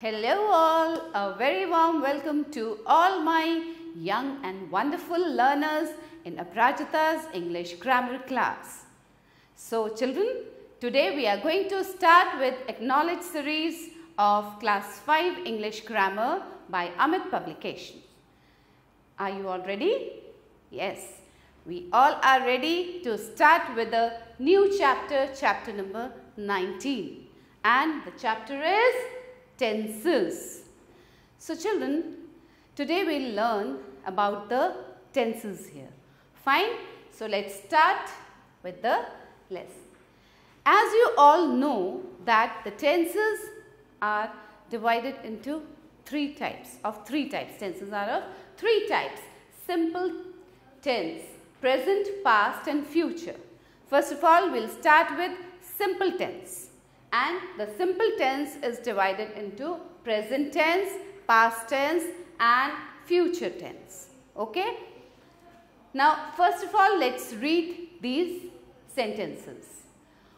Hello, all. A very warm welcome to all my young and wonderful learners in Aprajita's English grammar class. So, children, today we are going to start with Acknowledge series of class 5 English grammar by Amit Publications. Are you all ready? Yes, we all are ready to start with the new chapter, chapter number 19. And the chapter is tenses. So children, today we'll learn about the tenses here. Fine? So let's start with the lesson. As you all know that the tenses are divided into three types of three types. Tenses are of three types. Simple tense, present, past and future. First of all, we'll start with simple tense and the simple tense is divided into present tense, past tense and future tense. Okay. Now first of all let's read these sentences.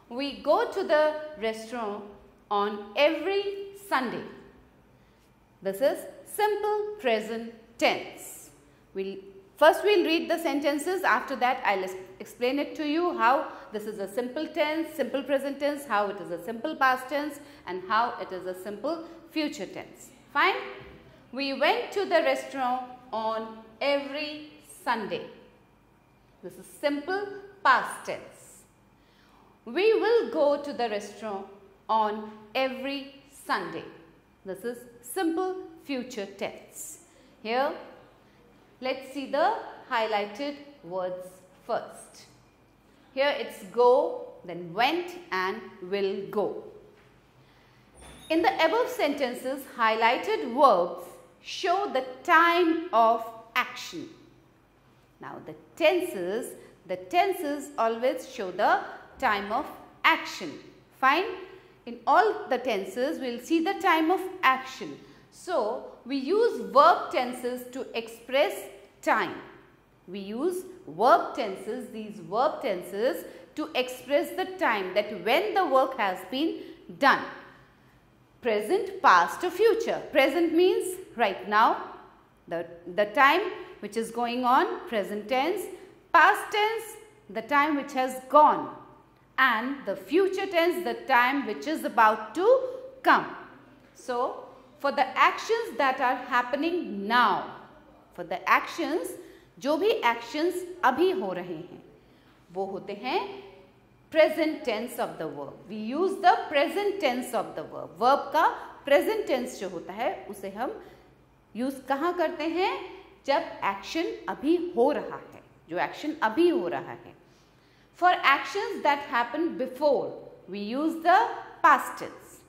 We go to the restaurant on every Sunday. This is simple present tense. We'll First we'll read the sentences after that I'll explain it to you how this is a simple tense, simple present tense, how it is a simple past tense and how it is a simple future tense. Fine? We went to the restaurant on every Sunday. This is simple past tense. We will go to the restaurant on every Sunday. This is simple future tense. Here Let's see the highlighted words first. Here it's go, then went and will go. In the above sentences, highlighted verbs show the time of action. Now the tenses, the tenses always show the time of action. Fine? In all the tenses, we'll see the time of action. So, we use verb tenses to express time. We use verb tenses, these verb tenses to express the time that when the work has been done. Present, past or future. Present means right now, the, the time which is going on, present tense. Past tense, the time which has gone. And the future tense, the time which is about to come. So, for the actions that are happening now, for the actions, जो भी actions अभी हो रहे हैं, वो होते हैं present tense of the verb we use the present tense of the verb verb का प्रेजेंट टेंस जो होता है, उसे हम यूज़ कहाँ करते हैं? जब एक्शन अभी हो रहा है, जो एक्शन अभी हो रहा है। For action that happen before we use the past tense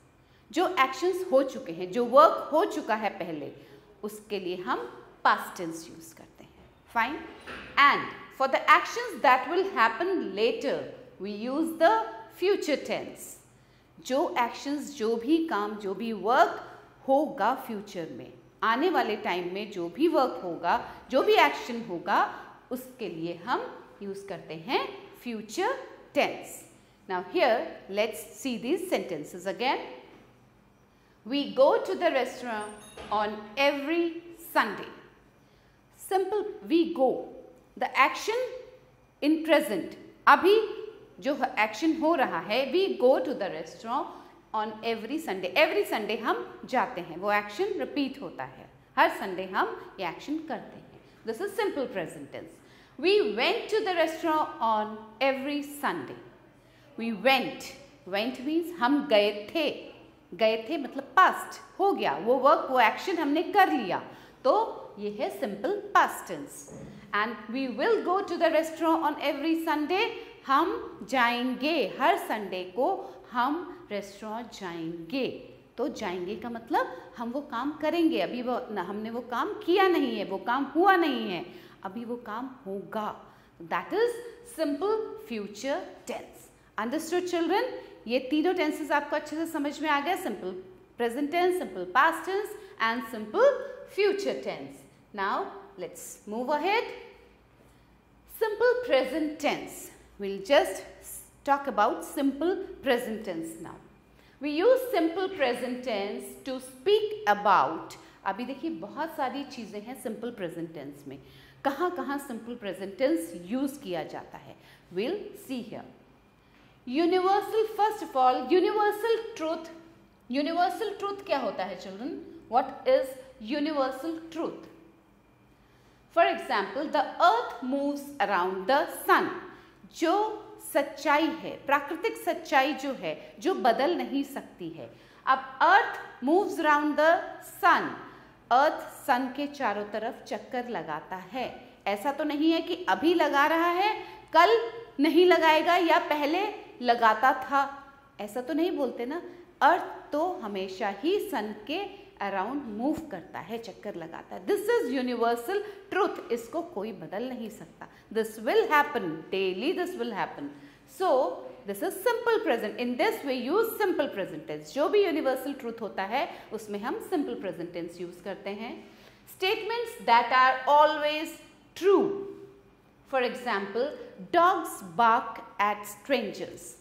जो एक्शंस हो चुके हैं, जो वर्क हो चुका है पहले, उसके लिए हम पास्टेंस यूज़ करते हैं. Fine. And for the actions that will happen later, we use the future tense. जो actions, जो भी काम, जो भी work होगा future में, आने वाले टाइम में जो भी वर्क होगा, जो भी एक्शन होगा, उसके लिए हम यूज़ करते हैं future tense now here let's see these sentences again we go to the restaurant on every Sunday simple we go the action in present अभी जो एक्शन हो रहा है we go to the restaurant on every Sunday every Sunday हम जाते हैं। वो action repeat होता है। हर संडे हम ये एक्शन करते हैं। This is simple present tense we went to the restaurant on every Sunday we went went means हम गए थे। गए थे मतलब पास्ट हो गया। वो वर्क वो एक्शन हमने कर लिया। तो ये है simple past tense and we will go to the restaurant on every Sunday हम जाएँगे हर संडे को हम रेस्टोरेंट जाएँगे. तो जाएँगे का मतलब हम वो काम करेंगे. अभी वो न, हमने वो काम किया नहीं है वो काम हुआ नहीं है. अभी वो काम होगा. That is simple future tense understood children ये तीनों टेंसेस आपको अच्छे से समझ में आ गया simple present tense simple past tense and simple future tense. Now, let's move ahead. Simple present tense. We'll just talk about simple present tense now. We use simple present tense to speak about अभी देखिए बहुत सारी चीज़ें हैं simple present tense में कहाँ कहाँ simple present tense use किया जाता है will see here universal first of all universal truth universal truth क्या होता है children what is universal truth for example the earth moves around the sun जो सच्चाई है, प्राकृतिक सच्चाई जो है, जो बदल नहीं सकती है। अब earth moves around the sun earth sun के चारों तरफ़ चक्कर लगाता है। ऐसा तो नहीं है कि अभी लगा रहा है, कल नहीं लगाएगा या पहले लगाता था। ऐसा तो नहीं बोलते ना। अर्थ तो हमेशा ही सन के अराउंड मूव करता है, चक्कर लगाता है। दिस इज़ यूनिवर्सल ट्रूथ इसको कोई बदल नहीं सकता। This will happen daily this will happen so this is simple present in this way use simple present tense जो भी यूनिवर्सल ट्रूथ होता है, उसमें हम सिंपल प्रेजेंट टेंस यूज़ करते हैं। Statements that are always true for example dogs bark at strangers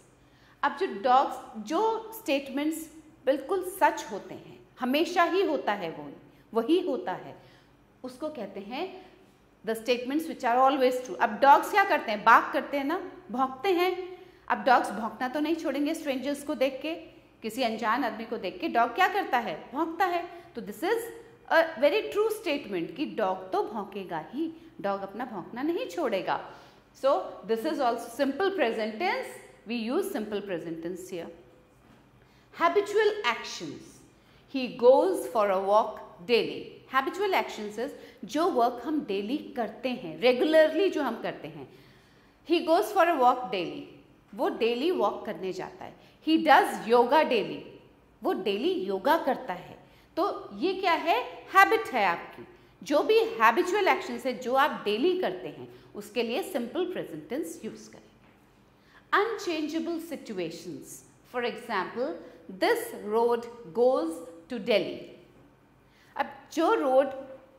अब जो डॉग्स जो स्टेटमेंट्स बिल्कुल सच होते हैं हमेशा ही होता है वो, वही होता है। उसको कहते हैं the statements which are always true अब डॉग्स क्या करते हैं? बाग करते हैं ना? भौंकते हैं। अब डॉग्स भौंकना तो नहीं छोड़ेंगे स्ट्रेंजर्स को देख के, किसी अनजान आदमी को देख के। डॉग क्या करता है? भौंकता है। तो this is a very true statement कि डॉग तो भौंकेगा ही। डॉग अपना भौंकना नहीं छोड़ेगा। So this is also simple present tense we use simple present tense here habitual actions he goes for a walk daily habitual actions is जो work हम डेली करते हैं रेगुलरली जो हम करते हैं he goes for a walk daily वो daily walk करने जाता है. ही डज योगा डेली वो डेली योगा करता है. तो ये क्या है? हैबिट है आपकी. जो भी हैबिचुअल एक्शन है, जो आप डेली करते हैं, उसके लिए सिंपल प्रेजेंटेंस यूज़ करें. Unchangeable situations for example this road goes to Delhi अब जो रोड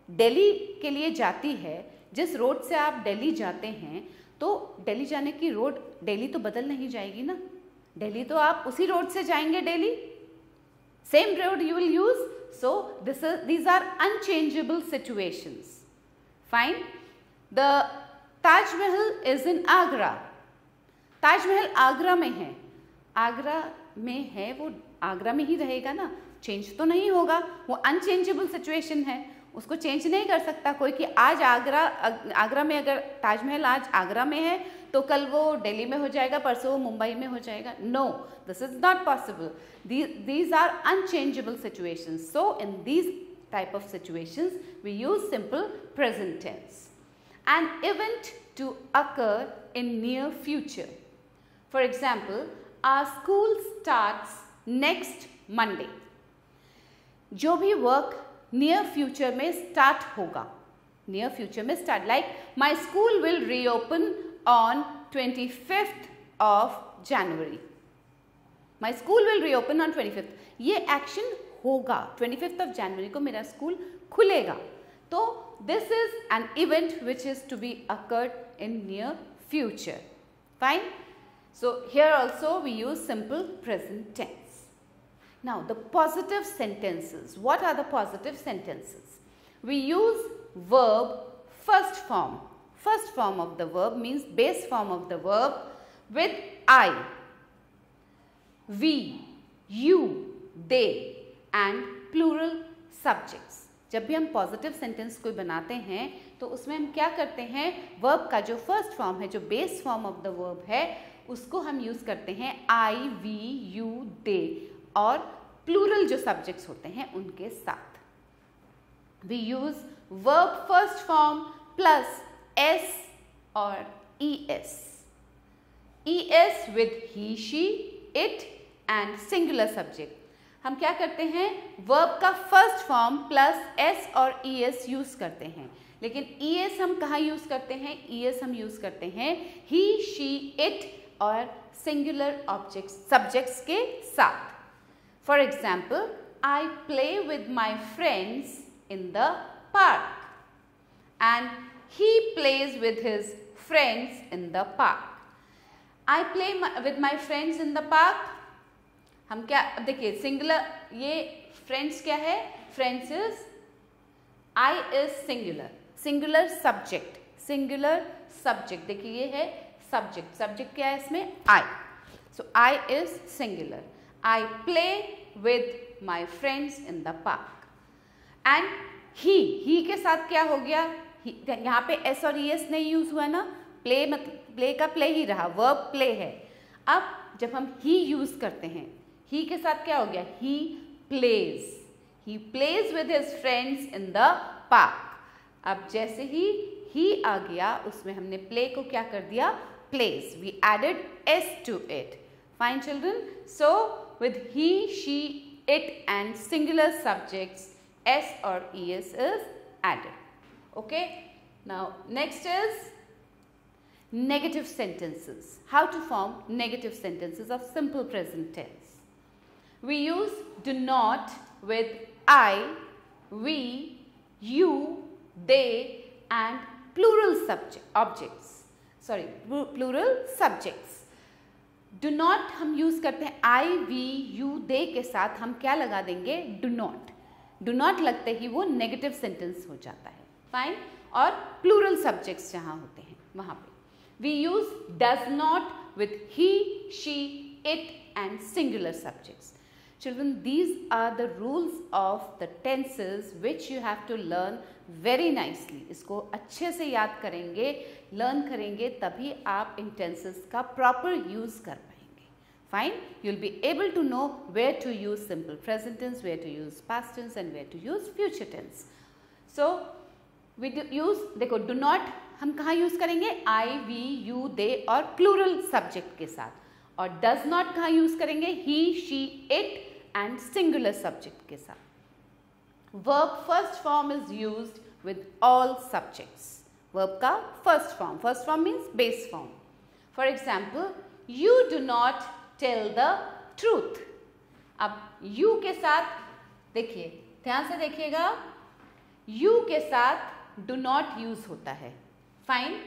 दिल्ली के लिए जाती है, जिस रोड से आप दिल्ली जाते हैं तो दिल्ली जाने की रोड दिल्ली तो बदल नहीं जाएगी ना? दिल्ली तो आप उसी रोड से जाएँगे Delhi same road you will use so this these are unchangeable situations fine the Taj Mahal is in Agra Taj Mahal Agra में है. आगरा में है वो आगरा में ही रहेगा ना? चेंज तो नहीं होगा। वो अनचेंजेबल सिचुएशन है। उसको चेंज नहीं कर सकता कोई कि आज आगरा आगरा में अगर ताजमहल आज आगरा में है तो कल वो दिल्ली में हो जाएगा, परसों वो मुंबई में हो जाएगा। No this is not possible these are unchangeable situation so in these type of situation we use simple present tense and event to occur in near future for example our school start next Monday जो भी work near future में start होगा। Near future में start like my school will reopen on twenty fifth of January my school will reopen on twenty fifth ये action होगा। Twenty fifth of January को मेरा school खुलेगा। तो this is an event which is to be occurred in near future fine so here also we use simple present tense Now the positive sentences. What are the positive sentences? We use verb first form. First form of the verb means base form of the verb with I, we, you, they and plural subjects. जब भी हम positive sentence कोई बनाते हैं तो उसमें हम क्या करते हैं वर्ब का जो फ़र्स्ट फॉर्म है जो base form of the verb है उसको हम यूज़ करते हैं आई वी यू दे और प्लूरल जो सब्जेक्ट्स होते हैं उनके साथ। We use verb first form plus S और E S E S with he she it and singular subject हम क्या करते हैं? वर्ब का फ़र्स्ट फॉर्म प्लस एस और ई एस यूज़ करते हैं। लेकिन ई एस हम कहाँ यूज़ करते हैं? ई एस हम यूज़ करते हैं ही शी इट और सिंगुलर ऑब्जेक्ट सब्जेक्ट्स के साथ। For example, I play with my friends in the park and he plays with his friends in the park. I play my, with my friends in the park. हम क्या देखिए singular ये friends क्या है friends is I is singular singular subject singular subject देखिए ये है subject subject क्या है इसमें I so I is singular I play with my friends in the park and he he के साथ क्या हो गया? यहाँ पे एस और एस नहीं यूज़ हुआ ना? प्ले मत प्ले का प्ले ही रहा वर्ब प्ले है। अब जब हम ही यूज़ करते हैं ही के साथ क्या हो गया? He plays he plays with his friends in the park अब जैसे ही ही आ गया, उसमें हमने प्ले को क्या कर दिया? Plays we added S to it fine children so with he, she, it and singular subjects s or es is added. Okay. Now next is negative sentences. How to form negative sentences of simple present tense. We use do not with I, we, you, they and plural subject objects. Sorry, plural subjects. Do not हम use करते हैं I we you they के साथ हम क्या लगा देंगे? Do not do not लगते ही वो नेगेटिव सेंटेंस हो जाता है। फाइन और प्लूरल सब्जेक्ट्स जहाँ होते हैं, वहाँ पे। We use does not with he she it and singular subjects Children, these are the rules of the tenses which you have to learn very nicely. इसको अच्छे से याद करेंगे लर्न करेंगे तभी आप इन टेंसेस का प्रॉपर यूज़ कर पाएँगे। Fine you will be able to know where to use simple present tense where to use past tense and where to use future tense so we use देखो do not हम कहाँ use करेंगे? I we you they और plural subject के साथ. और does not कहाँ use करेंगे? He she it and singular subject के साथ verb first form is use with all subjects verb का first form first form means base form for example you do not tell the truth अब you के साथ, देखिए, ध्यान से देखिएगा। यू के साथ डू नॉट यूज़ होता है। Fine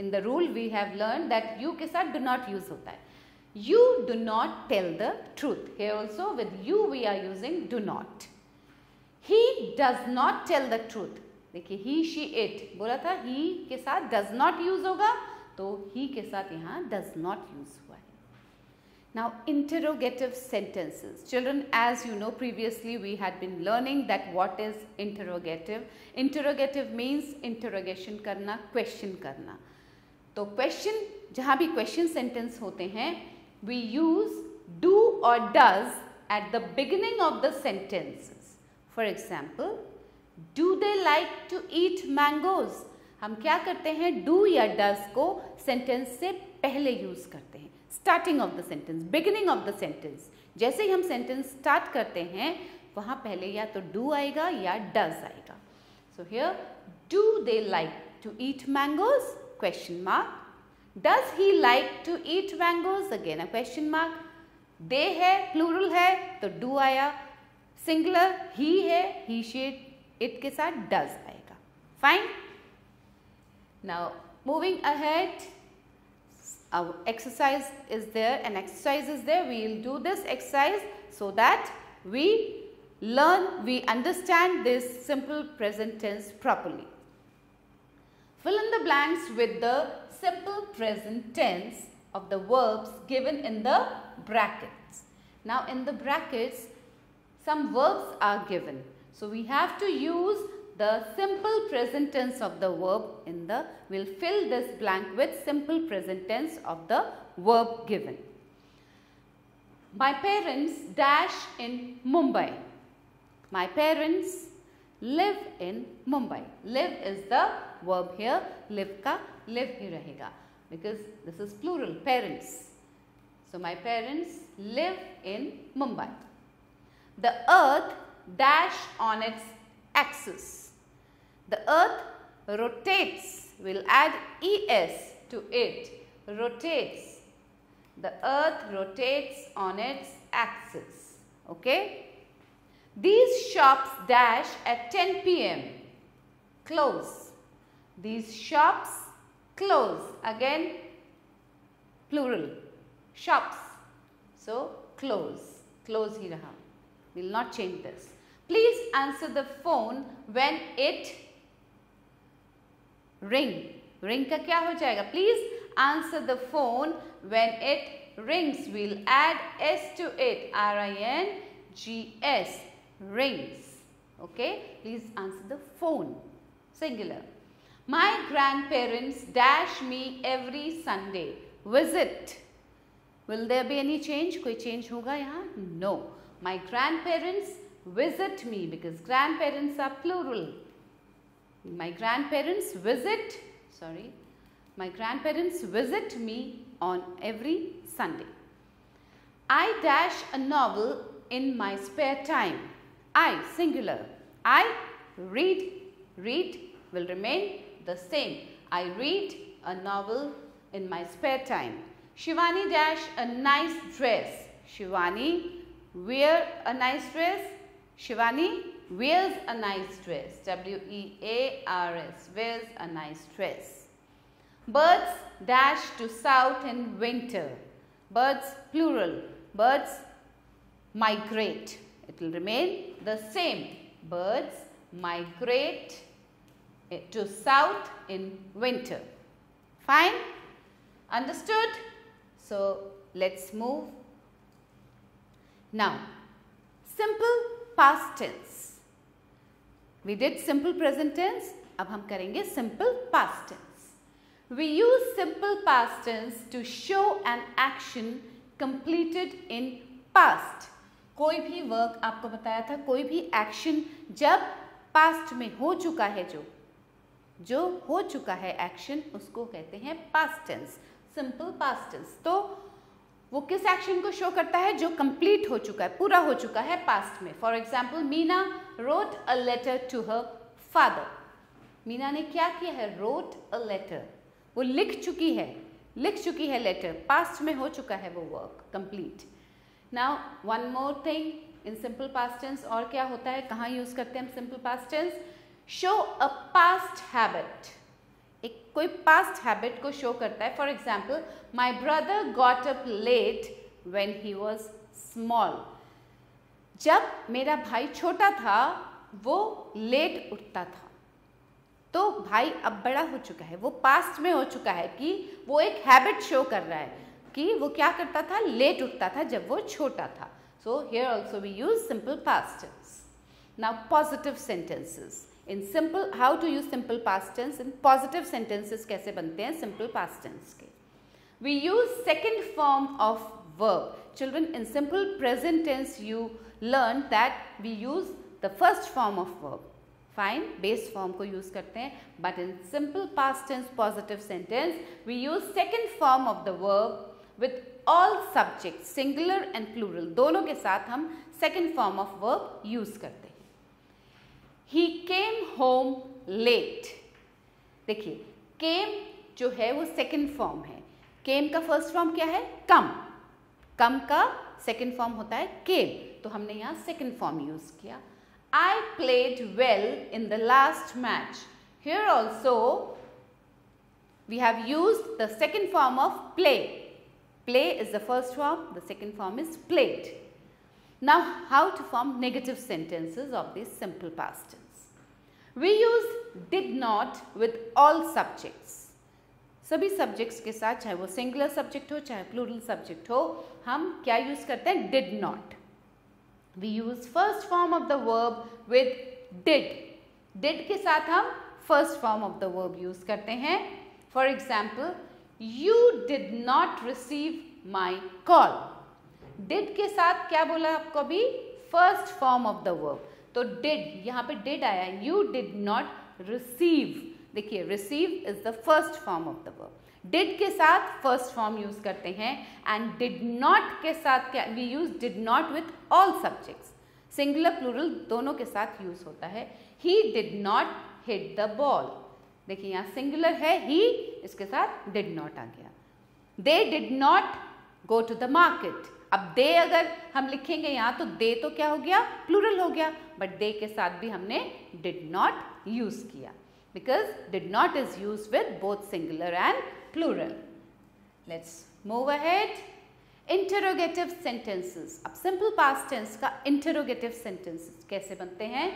in the rule we have learn that you के साथ डू नॉट यूज़ होता है। You do not tell the truth. Here also with you we are using do not. He does not tell the truth. देखिए he, she, it बोला था he के साथ does not use होगा तो he के साथ यहाँ does not use हुआ है Now interrogative sentences. Children as you know previously we had been learning that what is interrogative. Interrogative means interrogation करना question करना तो question जहाँ भी question sentence होते हैं we use do or does at the beginning of the sentences. For example, do they like to eat mangoes? हम क्या करते हैं do या does को sentence से पहले use करते हैं starting of the sentence, beginning of the sentence. जैसे ही हम sentence start करते हैं वहाँ पहले या तो do आएगा या does आएगा. So here, do they like to eat mangoes? Question mark. Does he like to eat mangoes? Again a question mark. They है plural है तो do आया singular he है he she it के साथ does आएगा fine now moving ahead our exercise is there an exercise is there we will do this exercise so that we learn we understand this simple present tense properly fill in the blanks with the simple present tense of the verbs given in the brackets. Now in the brackets some verbs are given. So we have to use the simple present tense of the verb in the, we'll fill this blank with simple present tense of the verb given. My parents dash in Mumbai. My parents live in Mumbai. Live is the verb here live ka live hi rahega. Because this is plural parents. So my parents live in mumbai. The earth dash on its axis. The earth rotates we'll add es to it rotates. The earth rotates on its axis okay? These shops dash at 10 pm close. These shops close. Again, plural. Shops. So, close. Close here. We will not change this. Please answer the phone when it ring. Ring ka kya ho jayega? Please answer the phone when it rings. We'll add S to it. R-I-N-G-S. Rings. Okay. Please answer the phone. Singular. My grandparents dash me every Sunday. Visit. Will there be any change? कोई change होगा यहाँ? No. My grandparents visit me because grandparents are plural. My grandparents visit, sorry, my grandparents visit me on every Sunday. I dash a novel in my spare time. I, singular. I read, read will remain the same. I read a novel in my spare time. Shivani dash a nice dress. Shivani wear a nice dress. Shivani wears a nice dress. W-E-A-R-S wears a nice dress. Birds dash to south in winter. Birds plural. Birds migrate. It will remain the same. Birds migrate to south in winter. Fine? Understood? So, let's move. Now, simple past tense. We did simple present tense. अब हम करेंगे simple past tense. We use simple past tense to show an action completed in past. कोई भी work आपको बताया था कोई भी एक्शन जब पास्ट में हो चुका है जो जो हो चुका है एक्शन उसको कहते हैं past tense simple past tense तो वो किस एक्शन को शो करता है? जो कंप्लीट हो चुका है, पूरा हो चुका है पास्ट में. For example Meena wrote a letter to her father Meena ने क्या किया है? रोट अ लेटर वो लिख चुकी है, लिख चुकी है लेटर पास्ट में हो चुका है वो work complete now one more thing in simple past tense और क्या होता है? कहाँ यूज़ करते हैं हम simple past tense show a past habit एक कोई पास्ट हैबिट को शो करता है. For example my brother got up late when he was small जब मेरा भाई छोटा था, वो लेट उठता था. तो भाई अब बड़ा हो चुका है. वो पास्ट में हो चुका है कि वो एक हैबिट शो कर रहा है कि वो क्या करता था? लेट उठता था जब वो छोटा था. So here also we use simple past now positive sentences in simple, how to use simple past tense, in positive sentences कैसे बनते हैं सिंपल पास्ट टेंस के? We use second form of verb children in simple present tense you learn that we use the first form of verb fine base form को use करते हैं but in simple past tense positive sentence we use second form of the verb with all subject singular and plural दोनों के साथ हम second form of verb use करते हैं। He came home late देखिए केम जो है वो सेकेंड फॉर्म है। केम का फ़र्स्ट फॉर्म क्या है? कम कम का सेकेंड फॉर्म होता है केम तो हमने यहाँ सेकेंड फॉर्म यूज़ किया। I played well in the last match here also we have use the second form of play play is the first form the second form is played now how to form negative sentences of this simple past tense? Use did not not all subjects सभी subjects के साथ, चाहे वो singular subject हो, चाहे plural subject हो, हम क्या यूज़ करते हैं? Did not we use first form of the verb with did did के साथ हम first form of the verb use करते हैं. For example you did not receive my call did के साथ क्या बोला आपको अभी? First form of the verb तो डिड यहाँ पे डिड आया यू डिड नॉट रिसीव देखिए receive is the first form of the verb did के साथ फ़र्स्ट फॉर्म यूज़ करते हैं एंड डिड नॉट के साथ क्या we use did not with all subjects singular plural दोनों के साथ यूज़ होता है. He did not hit the ball देखिए, यहाँ सिंगुलर है ही इसके साथ डिड नॉट आ गया. They did not go to the market अब दे अगर हम लिखेंगे यहाँ तो दे तो क्या हो गया? प्लूरल हो गया। बट दे के साथ भी हमने डिड नॉट यूज़ किया। Because did not is use with both singular and plural let's move ahead interrogative sentences अब सिंपल पास्ट टेंस का इंटरोगेटिव सेंटेंसेस कैसे बनते हैं?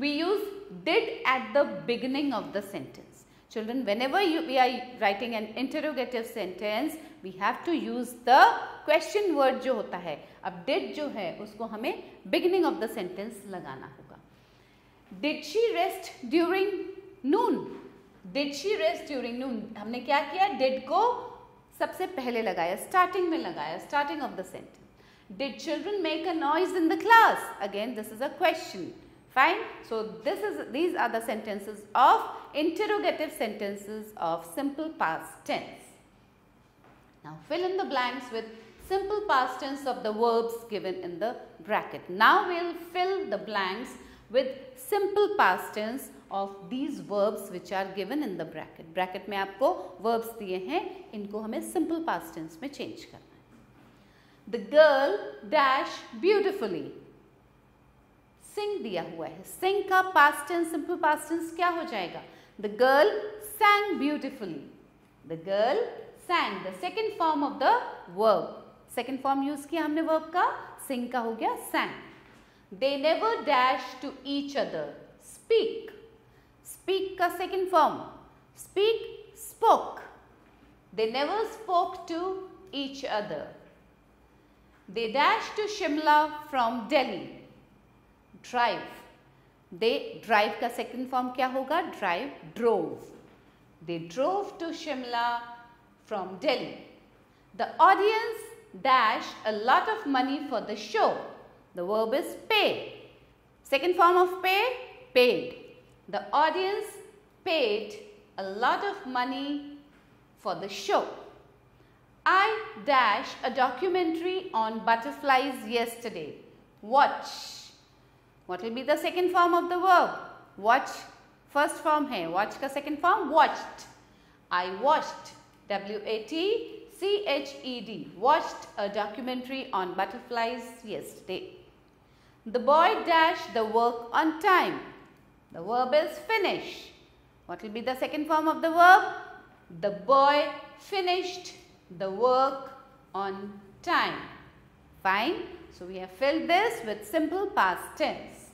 We use did at the beginning of the sentence children whenever you we are writing an interrogative sentence we have to use the question word जो होता है अब did जो है, उसको हमें बिगिनिंग ऑफ़ द सेंटेंस लगाना होगा। Did she rest during noon did she rest during noon हमने क्या किया? डिड को सबसे पहले लगाया स्टार्टिंग में लगाया starting of the sentence did children make a noise in the class again this is a question fine? So, this is, these are the sentences of interrogative sentences of simple past tense. Now, fill in the blanks with simple past tense of the verbs given in the bracket now we'll fill the blanks with simple past tense of these verbs which are given in the bracket. Bracket में आपको verbs दिए हैं इनको हमें simple past tense में change करना है The girl dash beautifully. Sing दिया हुआ है sing का past tense simple past tense क्या हो जाएगा The girl sang beautifully. The girl sang the second form of the verb. Second form use किया हमने वर्ब का? सिंग का हो गया sang they never dash to each other speak speak का second form speak spoke they never spoke to each other they dash to Shimla from Delhi drive they drive का second form क्या होगा? Drive drove they drove to Shimla from Delhi the audience dashed a lot of money for the show. The verb is pay. Second form of pay, paid. The audience paid a lot of money for the show. I dash a documentary on butterflies yesterday. Watch. What will be the second form of the verb? Watch. First form है watch का second form watched. I watched. W A T C H E D. Watched a documentary on butterflies yesterday. The boy dashed the work on time. The verb is finish. What will be the second form of the verb? The boy finished the work on time. Fine. So, we have filled this with simple past tense.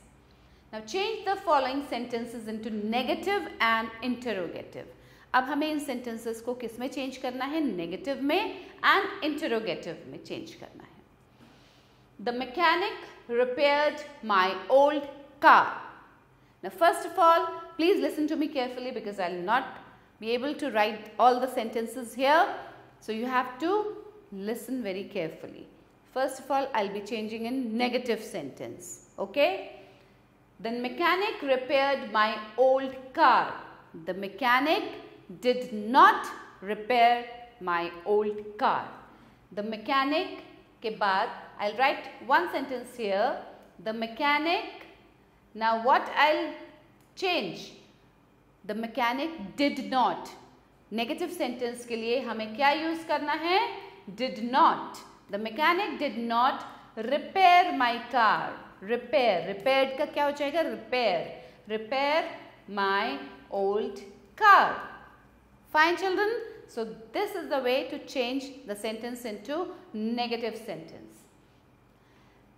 Now, change the following sentences into negative and interrogative. अब हमें इन sentences को किसमें change करना है? Negative में and interrogative में change करना है। The mechanic repair my old car न first of all please listen to me carefully because I'll not be able to write all the sentences here so you have to listen very carefully first of all I'll be changing in negative sentence okay the mechanic repair my old car the mechanic did not repair my old car. The mechanic के बाद I'll write one sentence here. The mechanic, now what I'll change? The mechanic did not. Negative sentence के लिए हमें क्या use करना है? Did not. The mechanic did not repair my car. Repair. Repaired का क्या हो जाएगा? Repair. Repair my old car. Fine children? So this is the way to change the sentence into negative sentence.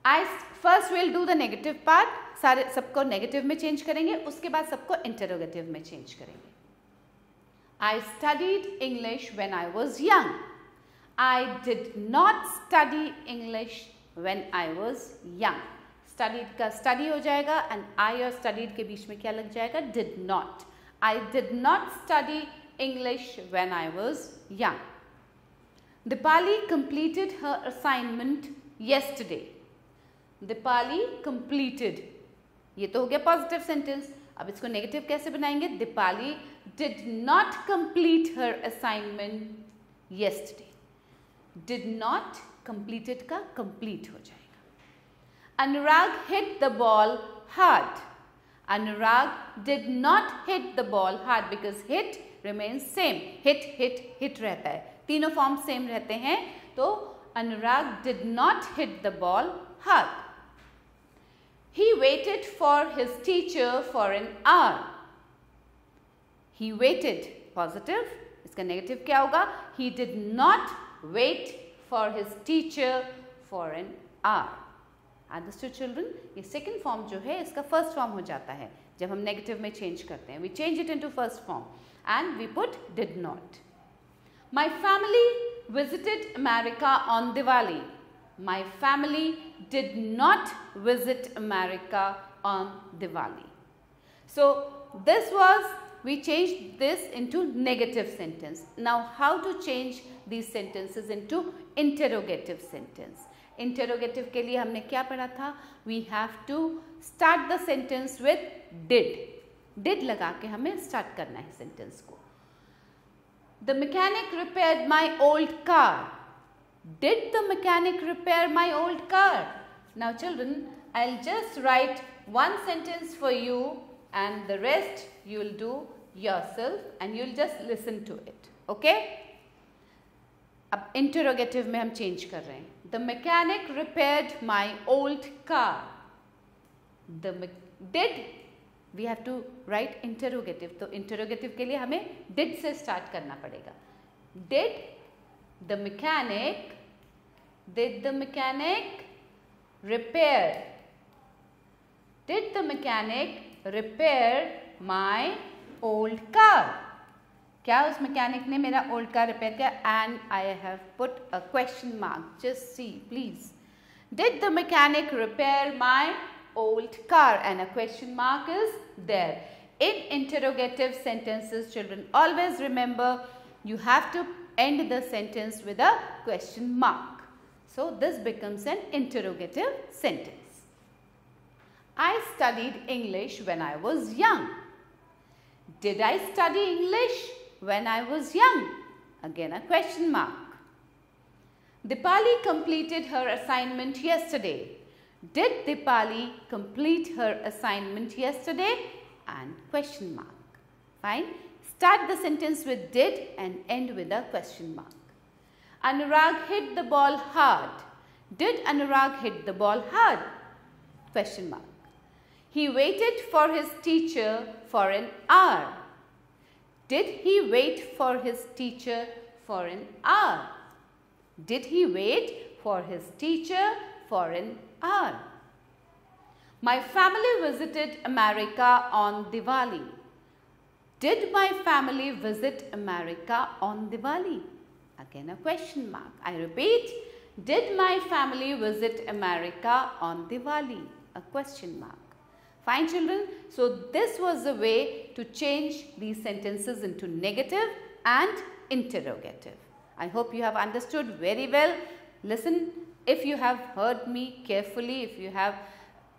I first will do the negative part सारे सबको negative में change करेंगे उसके बाद सबको इंटरोगेटिव में चेंज करेंगे I studied English when I was young I did not study English when I was young studied का स्टडी हो जाएगा एंड आई और स्टडीड के बीच में क्या लग जाएगा did not I did not study English when I was young Dipali completed her assignment yesterday. Dipali completed ये तो हो गया पॉजिटिव सेंटेंस अब इसको नेगेटिव कैसे बनाएंगे Dipali did not complete her assignment yesterday did not completed का complete हो जाएगा Anurag hit the ball hard Anurag did not hit the ball hard because hit remain same hit hit hit रहता है। तीनों form same रहते हैं। तो Anurag did not hit the ball हक he waited for his teacher for an hour he waited positive इसका negative क्या होगा? He did not wait for his teacher for an hour understood children ये second form जो है, इसका first form हो जाता है। जब हम नेगेटिव में चेंज करते हैं we change it into first form and we put did not. My family visited America on Diwali. My family did not visit America on Diwali. So this was we changed this into negative sentence. Now how to change these sentences into interrogative sentence. Interrogative के लिए हमने क्या पढ़ा था We have to start the sentence with did. Did लगा के हमें start करना है सेंटेंस को। The mechanic repair my old car did the mechanic repair my old car now children I'll just write one sentence for you and the rest you will do yourself and you'll just listen to it okay अब interrogative में हम change कर रहे हैं। The mechanic repair my old car did we have to write interrogative तो interrogative के लिए हमें डिड से स्टार्ट करना पड़ेगा। Did the mechanic did the mechanic repair did the mechanic repair my old car क्या उस मैकेनिक ने मेरा ओल्ड कार रिपेयर किया? And I have put a question mark just see please did the mechanic repair my old car and a question mark is there in interrogative sentences children always remember you have to end the sentence with a question mark so this becomes an interrogative sentence i studied english when i was young did I study English when I was young? Again a question mark. Dipali completed her assignment yesterday. Did Dipali complete her assignment yesterday? And question mark. Fine. Start the sentence with did and end with a question mark. Anurag hit the ball hard. Did Anurag hit the ball hard? Question mark. He waited for his teacher for an hour. Did he wait for his teacher for an hour? Did he wait for his teacher for an hour? My family visited America on Diwali. Did my family visit America on Diwali? Again a question mark. I repeat, did my family visit America on Diwali? A question mark. Fine children. So this was the way to change these sentences into negative and interrogative. I hope you have understood very well. Listen, if you have heard me carefully, if you have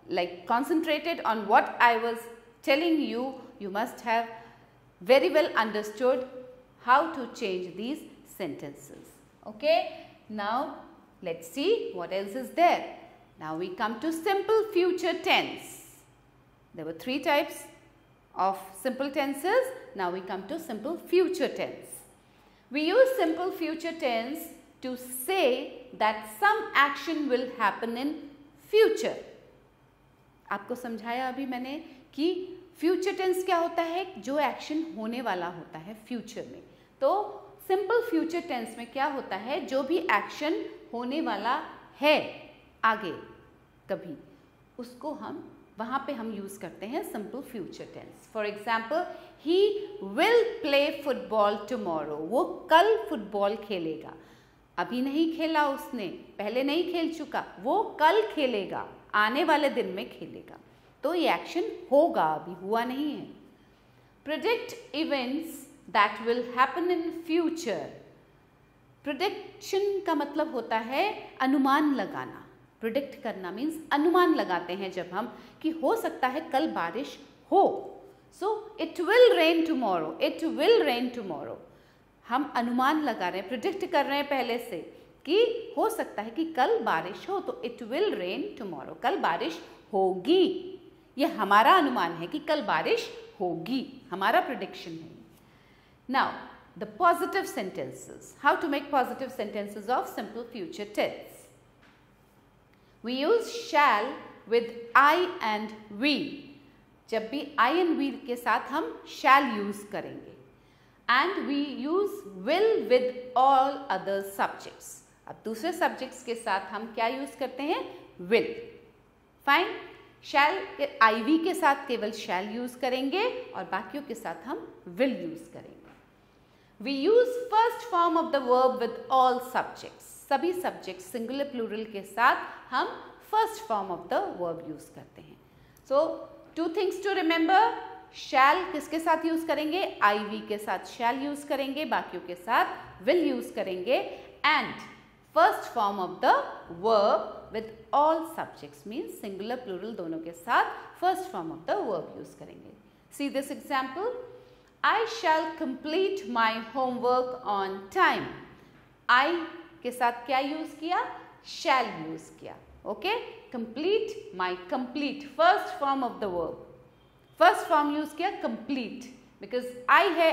like concentrated on what I was telling you, you must have very well understood how to change these sentences. Okay. Now, let's see what else is there. Now, we come to simple future tense. There were three types of simple tenses. Now we come to simple future tense. We use simple future tense to say that some action will happen in future. आपको समझाया अभी मैंने कि future tense क्या होता है? जो action होने वाला होता है फ्यूचर में। तो सिंपल फ्यूचर टेंस में क्या होता है? जो भी एक्शन होने वाला है आगे, कभी, उसको हम, वहाँ पे हम यूज़ करते हैं simple future tense for example he will play football tomorrow वो कल फुटबॉल खेलेगा। अभी नहीं खेला उसने, पहले नहीं खेल चुका, वो कल खेलेगा, आने वाले दिन में खेलेगा। तो ये एक्शन होगा अभी, हुआ नहीं है। Predict events that will happen in future prediction का मतलब होता है अनुमान लगाना। प्रिडिक्ट करना मीन्स अनुमान लगाते हैं जब हम कि हो सकता है कल बारिश हो। So it will rain tomorrow it will rain tomorrow हम अनुमान लगा रहे हैं प्रिडिक्ट कर रहे हैं पहले से कि हो सकता है कि कल बारिश हो तो इट विल रेन टुमारो कल बारिश होगी। यह हमारा अनुमान है कि कल बारिश होगी। हमारा प्रिडिक्शन है। Now the positive sentences how to make positive sentences of simple future tense we use shall with I and we जब भी आई एंड वी के साथ हम शैल यूज़ करेंगे। And we use will with all other subjects. अब दूसरे subjects के साथ हम क्या यूज़ करते हैं? विल फाइन शैल आईवी के साथ केवल शैल यूज़ करेंगे और बाकियों के साथ हम विल यूज़ करेंगे. We use first form of the verb with all subjects सभी सब्जेक्ट सिंगुलर प्लूरल के साथ हम first form of the verb use करते हैं. So two things to remember shall किसके साथ यूज़ करेंगे? आई वी के साथ शैल यूज़ करेंगे, बाकियों के साथ विल यूज़ करेंगे. And first form of the verb with all subjects means singular plural दोनों के साथ first form of the verb use करेंगे. See this example I shall complete my homework on time I के साथ क्या use किया? Shall use किया. Okay complete my complete first form of the verb first form use किया complete because I है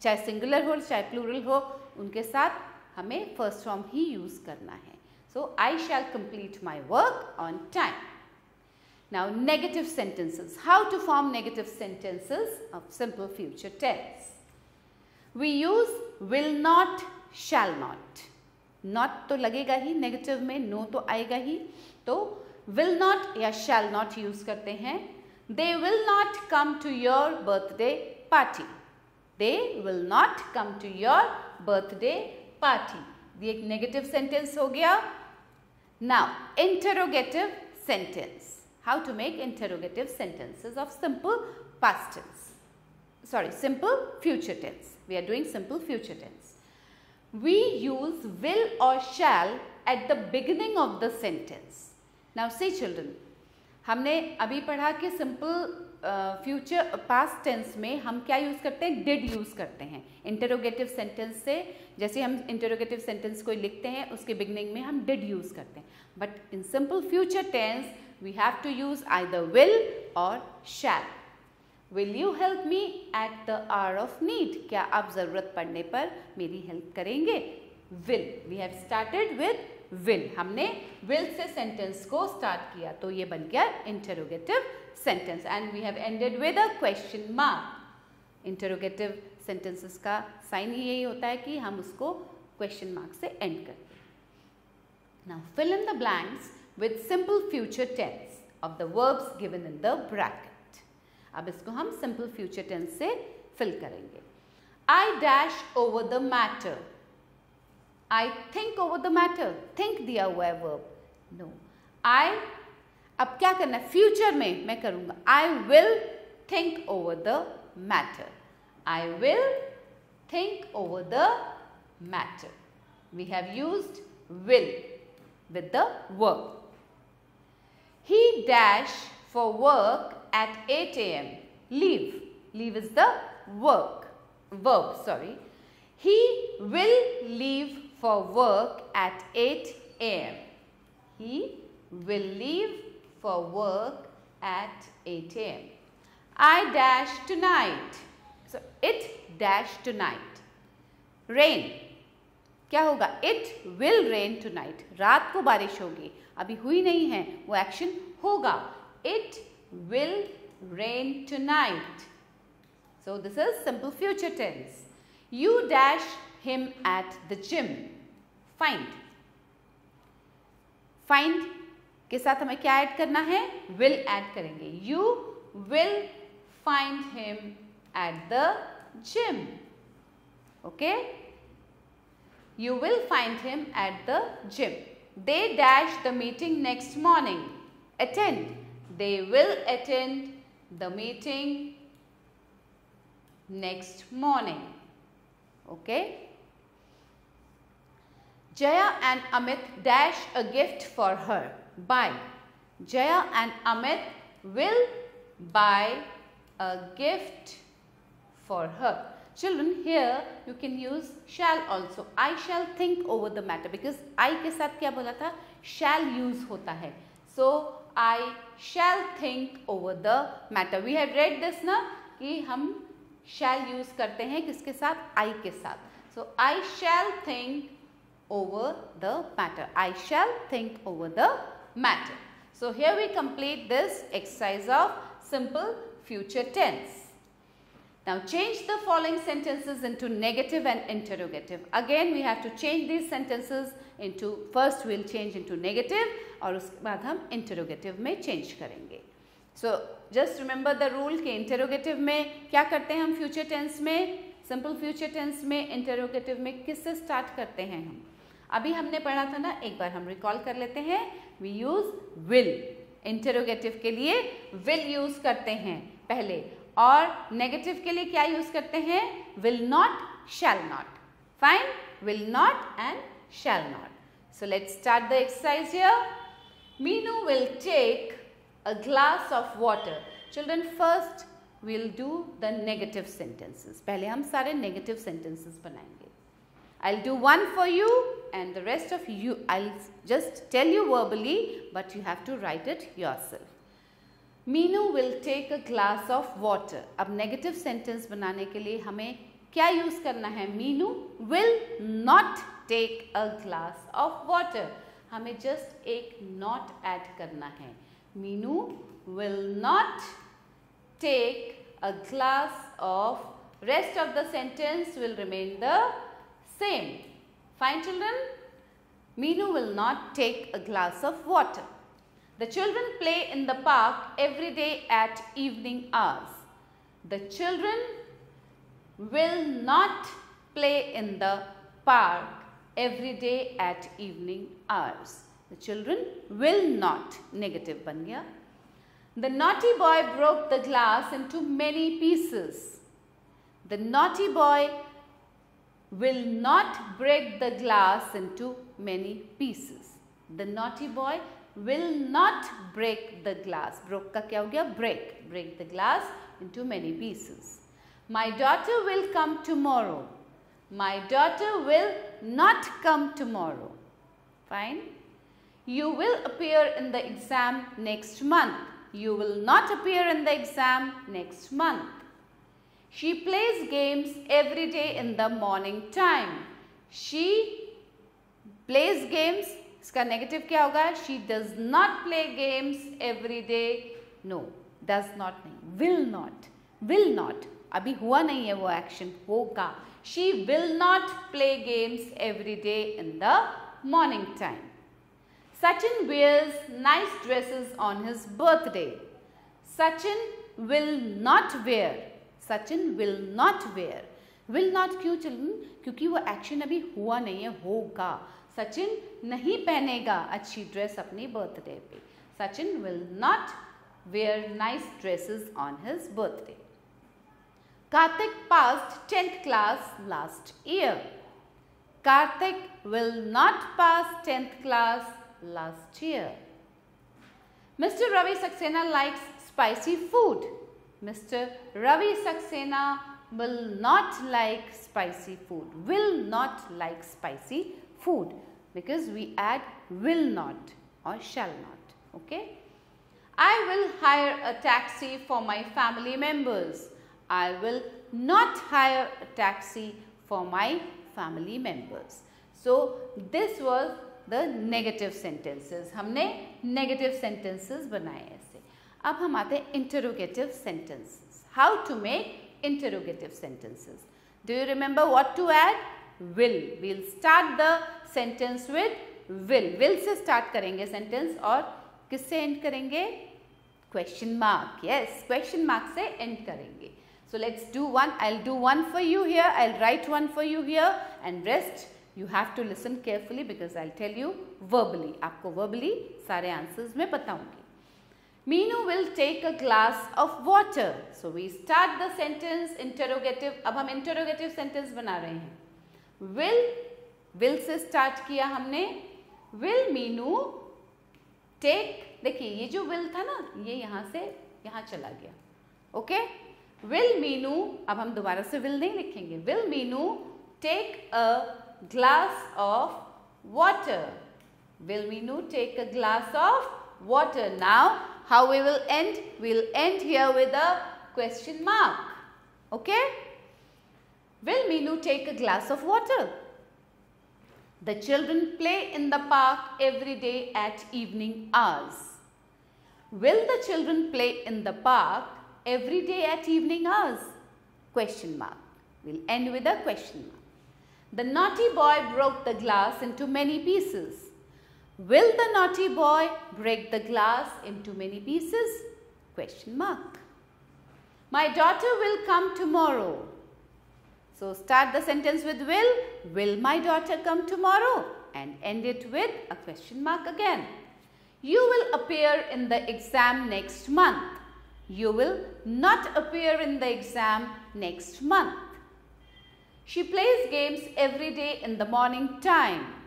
चाहे singular हो चाहे प्लूरल हो उनके साथ हमें फ़र्स्ट फॉर्म ही यूज़ करना है so I shall complete my work on time Now negative sentences. How to form negative sentences of simple future tense. We use will not, shall not. Not तो लगेगा ही negative में no तो आएगा ही तो will not या shall not use करते हैं they will not come to your birthday party. They will not come to your birthday party. ये एक नेगेटिव सेंटेंस हो गया now interrogative sentence how to make interrogative sentences of simple past tense sorry simple future tense we are doing simple future tense we use will or shall at the beginning of the sentence now see children हमने अभी पढ़ा कि simple future past tense में हम क्या use करते हैं? Did use करते हैं। इंटरोगेटिव सेंटेंस से, जैसे हम इंटरोगेटिव सेंटेंस कोई लिखते हैं, उसके बिगनिंग में हम डिड यूज़ करते हैं। But in simple future tense we have to use the will और shall will you help me at the hour of need क्या आप ज़रूरत पड़ने पर मेरी हेल्प करेंगे? Will we have started with will हमने विल से सेंटेंस को स्टार्ट किया तो ये बन गया interrogative sentence and we have ended with a question mark interrogative sentences का साइन ही यही होता है कि हम उसको क्वेश्चन मार्क से एंड करते हैं now fill in the blanks with simple future tense of the verbs given in the bracket अब इसको हम सिंपल फ्यूचर टेंस से फिल करेंगे. I dash over the matter I think over the matter. Think दिया हुआ है verb. No. I अब क्या करना है फ्यूचर में मैं करूंगा I will think over the matter I will think over the matter we have used will with the verb. He dash for work at 8 a.m. Leave. Leave is the work. Verb, sorry. He will leave for work at 8 a.m. He will leave for work at 8 a.m. I dash tonight. So, it dash tonight. Rain. क्या होगा it will rain tonight रात को बारिश होगी अभी हुई नहीं है वो एक्शन होगा it will rain tonight so this is simple future tense you dash him at the gym. Find. Find के साथ हमें क्या ऐड करना है will ऐड करेंगे you will find him at the gym okay you will find him at the gym they dash the meeting next morning attend they will attend the meeting next morning okay Jaya and Amit dash a gift for her. Buy. Jaya and Amit will buy a gift for her. Children, here you can use shall also. I shall think over the matter because I के साथ क्या बोला था? Shall use होता है. So, I shall think over the matter. We have read this ना कि हम shall use करते हैं किसके साथ? I के साथ. So, I shall think over the matter. I shall think over the matter. So, here we complete this exercise of simple future tense. Now change the following sentences into negative and interrogative. Again we have to change these sentences into first we'll change into negative और उसके बाद हम interrogative में change करेंगे. So just remember the rule कि interrogative में क्या करते हैं हम future tense में simple future tense में interrogative में किससे start करते हैं हम अभी हमने पढ़ा था ना, एक बार हम रिकॉल कर लेते हैं वी यूज़ विल interrogative के लिए विल यूज़ करते हैं पहले। और नेगेटिव के लिए क्या यूज़ करते हैं? Will not shall not fine will not and shall not so let start the exercise Meenu will take a glass of water children first will do the negative sentences पहले हम सारे negative sentences बनाएँगे। I'll do one for you and the rest of you I'll just tell you verbally but you have to write it yourself. Meenu will take a glass of water अब negative sentence बनाने के लिए हमें क्या use करना है Meenu will not take a glass of water हमें just एक नॉट ऐड करना है Meenu will not take a glass of rest of the sentence will remain the same. Fine children? Minu will not take a glass of water. The children play in the park every day at evening hours. The children will not play in the park every day at evening hours. The children will not. Negative Negative here. The naughty boy broke the glass into many pieces. The naughty boy will not break the glass into many pieces. The naughty boy will not break the glass. Broke ka kya ho gaya? Break. Break the glass into many pieces. My daughter will come tomorrow. My daughter will not come tomorrow. Fine. You will appear in the exam next month. You will not appear in the exam next month. She plays games every day in the morning time. She plays games इसका negative क्या होगा she does not play games every day no does not नहीं will not will not अभी हुआ नहीं है वो action होगा she will not play games every day in the morning time Sachin wears nice dresses on his birthday Sachin will not wear Sachin will not wear will not क्यों children क्योंकि वो action अभी हुआ नहीं है, होगा। सचिन नहीं पहनेगा अच्छी ड्रेस अपनी बर्थडे पे। Sachin will not wear nice dresses on his birthday Kartik past tenth class last year Kartik will not pass tenth class last year mister Ravi Saxena likes spicy food Mister Ravi Saxena will not like spicy food will not like spicy food because we add will not or shall not. Okay. I will hire a taxi for my family members. I will not hire a taxi for my family members. So, this was the negative sentences. हमने negative sentences बनाए ऐसे. अब हम आते हैं interrogative sentences. How to make interrogative sentences. Do you remember what to add? Will will start the sentence with will will से start करेंगे sentence और किससे एंड करेंगे? Question mark yes question mark से एंड करेंगे. So let's do one I do one for you here I write one for you here and rest you have to listen carefully because I tell you verbally आपको verbally सारे answers में बताऊँगी Meenu will take a glass of water so we start the sentence interrogative अब हम interrogative sentence बना रहे हैं will will से स्टार्ट किया हमने विल मीनू टेक देखिए ये जो विल था ना ये यहाँ से यहाँ चला गया ओके विल मीनू अब हम दोबारा से विल नहीं लिखेंगे will Meenu take a glass of water will Meenu take a glass of water? Now how we will end we'll end here with a question mark okay will Minu take a glass of water the children play in the park every day at evening hours. Will the children play in the park every day at evening hours? question mark. We'll end with a question mark. The naughty boy broke the glass into many pieces. Will the naughty boy break the glass into many pieces? Question mark. My daughter will come tomorrow. So start the sentence with will. Will my daughter come tomorrow? And end it with a question mark again. You will appear in the exam next month. You will not appear in the exam next month. She plays games every day in the morning time.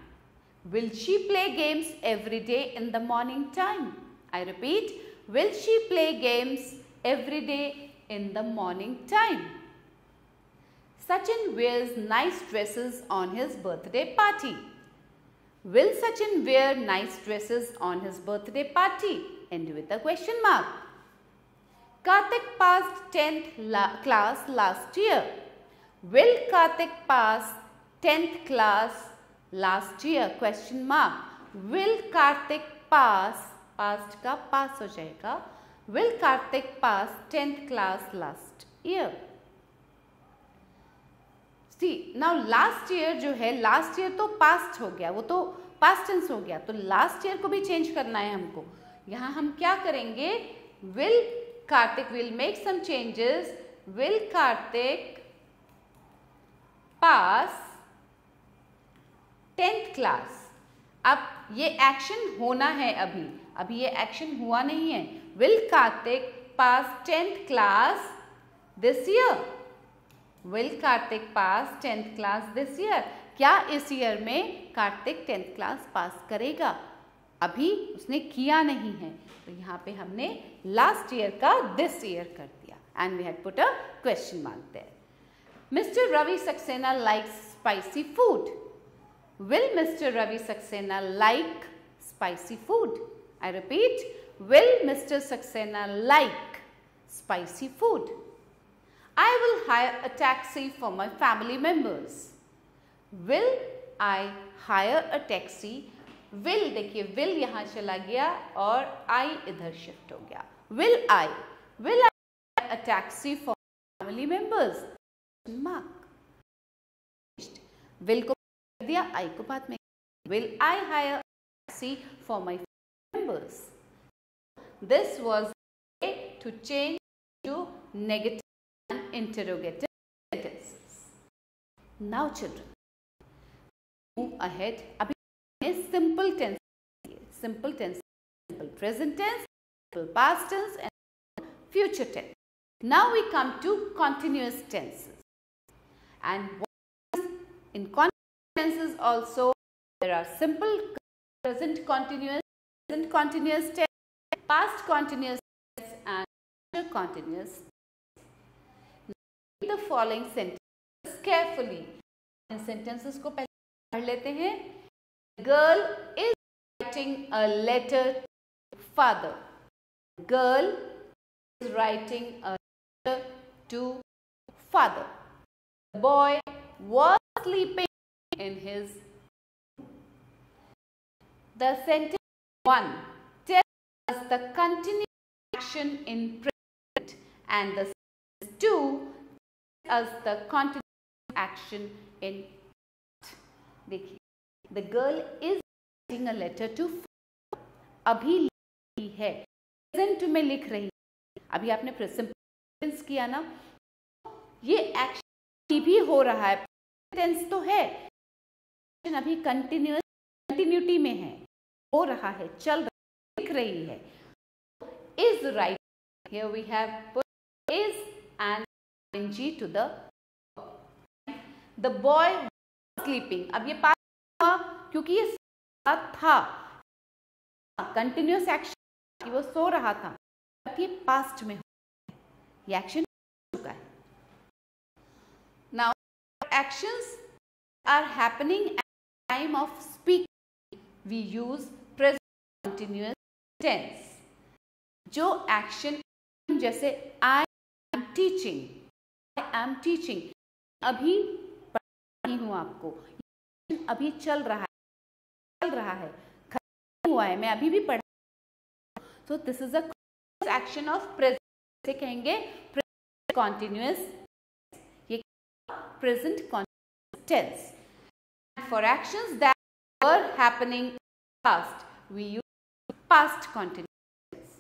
Will she play games every day in the morning time? I repeat, will she play games every day in the morning time? Sachin wears nice dresses on his birthday party. Will Sachin wear nice dresses on his birthday party? End with a question mark. Karthik passed 10th la class last year. Will Karthik pass 10th class last year question mark will Kartik pass past का pass हो जाएगा. Will Karthik pass 10th class last year? See now last year जो है last year तो past हो गया. वो तो पास्ट टेंस हो गया. तो लास्ट ईयर को भी चेंज करना है हमको. यहाँ हम क्या करेंगे? Will Kartik will make some changes will Kartik pass tenth class अब ये एक्शन होना है अभी। अभी ये एक्शन हुआ नहीं है। Will Kartik pass tenth class this year will Kartik pass tenth class this year क्या इस ईयर में कार्तिक टेंथ क्लास पास करेगा? अभी उसने किया नहीं है। तो यहाँ पे हमने लास्ट ईयर का दिस ईयर कर दिया। And we had put a question mark there mister Ravi Saxena likes spicy food Will mister Ravi Saxena like spicy food I repeat will mister Saxena like spicy food I will hire a taxi for my family members. Will I hire a taxi? Will देखिए will यहाँ चला गया और I इधर shift हो गया. Will I? Will I hire a taxi for family members? Mark. Will को Will I hire a taxi for my members? This was a to change to negative and interrogative sentences. Now children, move ahead. Abhi simple tense. Simple tense, simple present tense, simple past tense and future tense. Now we come to continuous tenses. And in continuous tenses also there are simple present continuous, present continuous tense, past continuous tense and future continuous the following sentences carefully. In sentences को पहले पढ़ लेते हैं. Girl is writing a letter to father. Girl is writing a letter to father. The boy was sleeping in his the sentence 1 tells us the continuous action in present and the sentence 2 as the continuous action in past. देखिए the girl is writing a letter to अभी लिखी है present में लिख रही है अभी आपने प्रेजेंट किया ना ये एक्शन भी हो रहा है टेंस तो है अभी कंटिन्यूस कंटिन्यूटी में है। हो रहा है, चल रहा लिख रही है। Is right here we have is and ing to the the boy अब ये पास हुआ क्योंकि ये था। कंटिन्यूस एक्शन वो सो रहा था। ये पास्ट में ये एक्शन चुका है। Now actions are happening at time of speaking we use present continuous जो एक्शन जैसे I am teaching I am teaching अभी पढ़ हूँ आपको। अभी चल रहा है, चल रहा है। खत्म हुआ है, मैं अभी भी पढ़ा so this is action of present कहेंगे continuous present continuous tense. And for actions that were happening past, we use past continuous.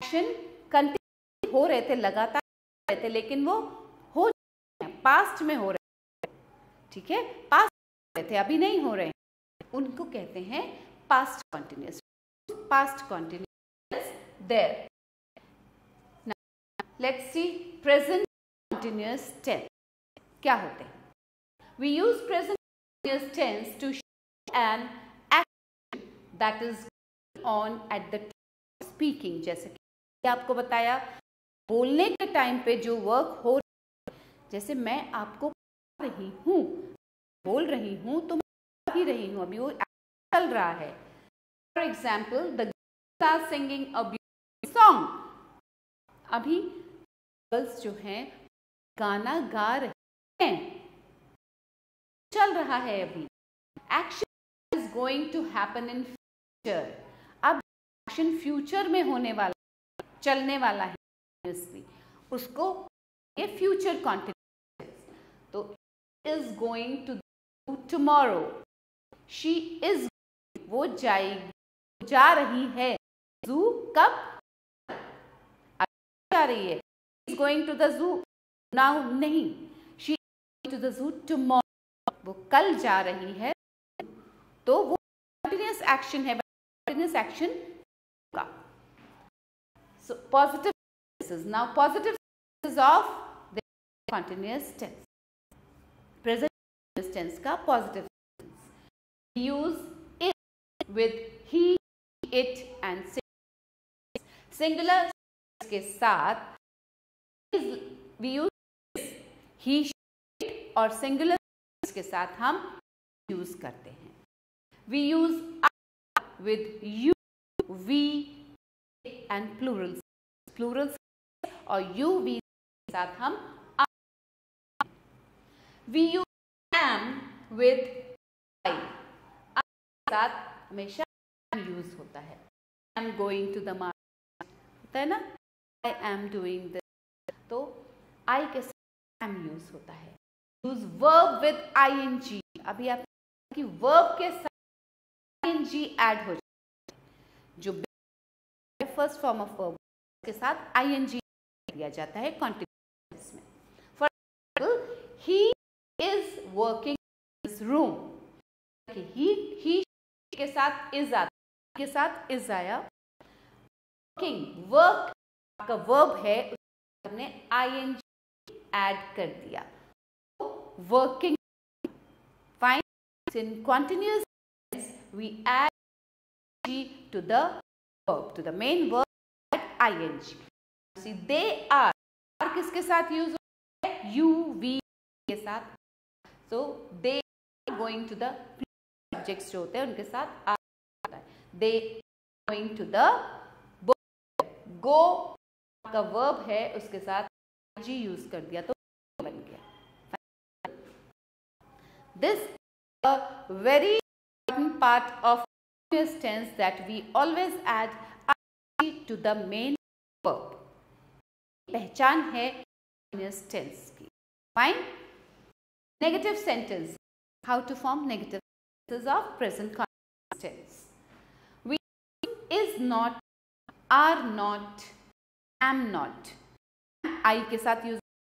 Action continue हो रहे थे लगातार रहे थे लेकिन वो हो पास्ट में हो रहे ठीक है? पास्ट रहे थे अभी नहीं हो रहे हैं। उनको कहते हैं past continuous past continuous there let's see present continuous tense क्या होते हैं? We use present continuous tense to an action that is on at the speaking जैसे कि आपको बताया, बोलने के टाइम पे जो वर्क हो जैसे मैं आपको रही हूँ, बोल रही हूँ तो मैं ही रही हूँ, अभी वो चल रहा है। For example the are singing a song अभी गर्ल्स जो हैं, गाना गा रहे हैं। चल रहा है अभी। Action is going to happen in future अब एक्शन फ्यूचर में होने वाला चलने वाला है उसको ये फ्यूचर कॉन्टिन्यूस तो is going to tomorrow she is वो जाएगी जा रही है। जू कब? जा रही है। Is going to the zoo now नहीं। She to the zoo tomorrow वो कल जा रही है तो वो कंटिन्यूस एक्शन है कंटिन्यूस एक्शन का। Positive now positive of the continuous tense present का positive use it with he it and singular के साथ वी यूज़ ही और सिंगुलर के साथ हम यूज़ करते हैं. We use with you we and plurals. Plurals और यू वी के साथ हम we you am with I साथ हमेशा यूज़ होता है I am going to the market है ना आई एम डूइंग दिस तो आई के साथ एम यूज़ होता है use verb with I N G अभी आप कि वर्ब के साथ आई एन जी एड हो जो फ़र्स्ट फॉर्म ऑफ़ वर्ब के साथ आई एन जी दिया जाता है कॉन्टिन्यूस में। For example he is working room he he के साथ इज़ आता के साथ इज़ आया। वर्किंग वर्क का वर्ब है हमने आई एन जी एड कर दिया। Working fine in continuous we add g to the verb, to the main verb at ing. See they are are किसके साथ यूज़ होता है? यू वी के साथ. So they going to the subjects जो होते हैं, उनके साथ आर होता है. They going to the go का वर्ब है, उसके साथ जी यूज़ कर दिया तो बन गया. this very important part of tense that we always add to the main verb पहचान है टेंस की fine negative sentence how to form negative sentence of present tense we is not are not am not I के साथ use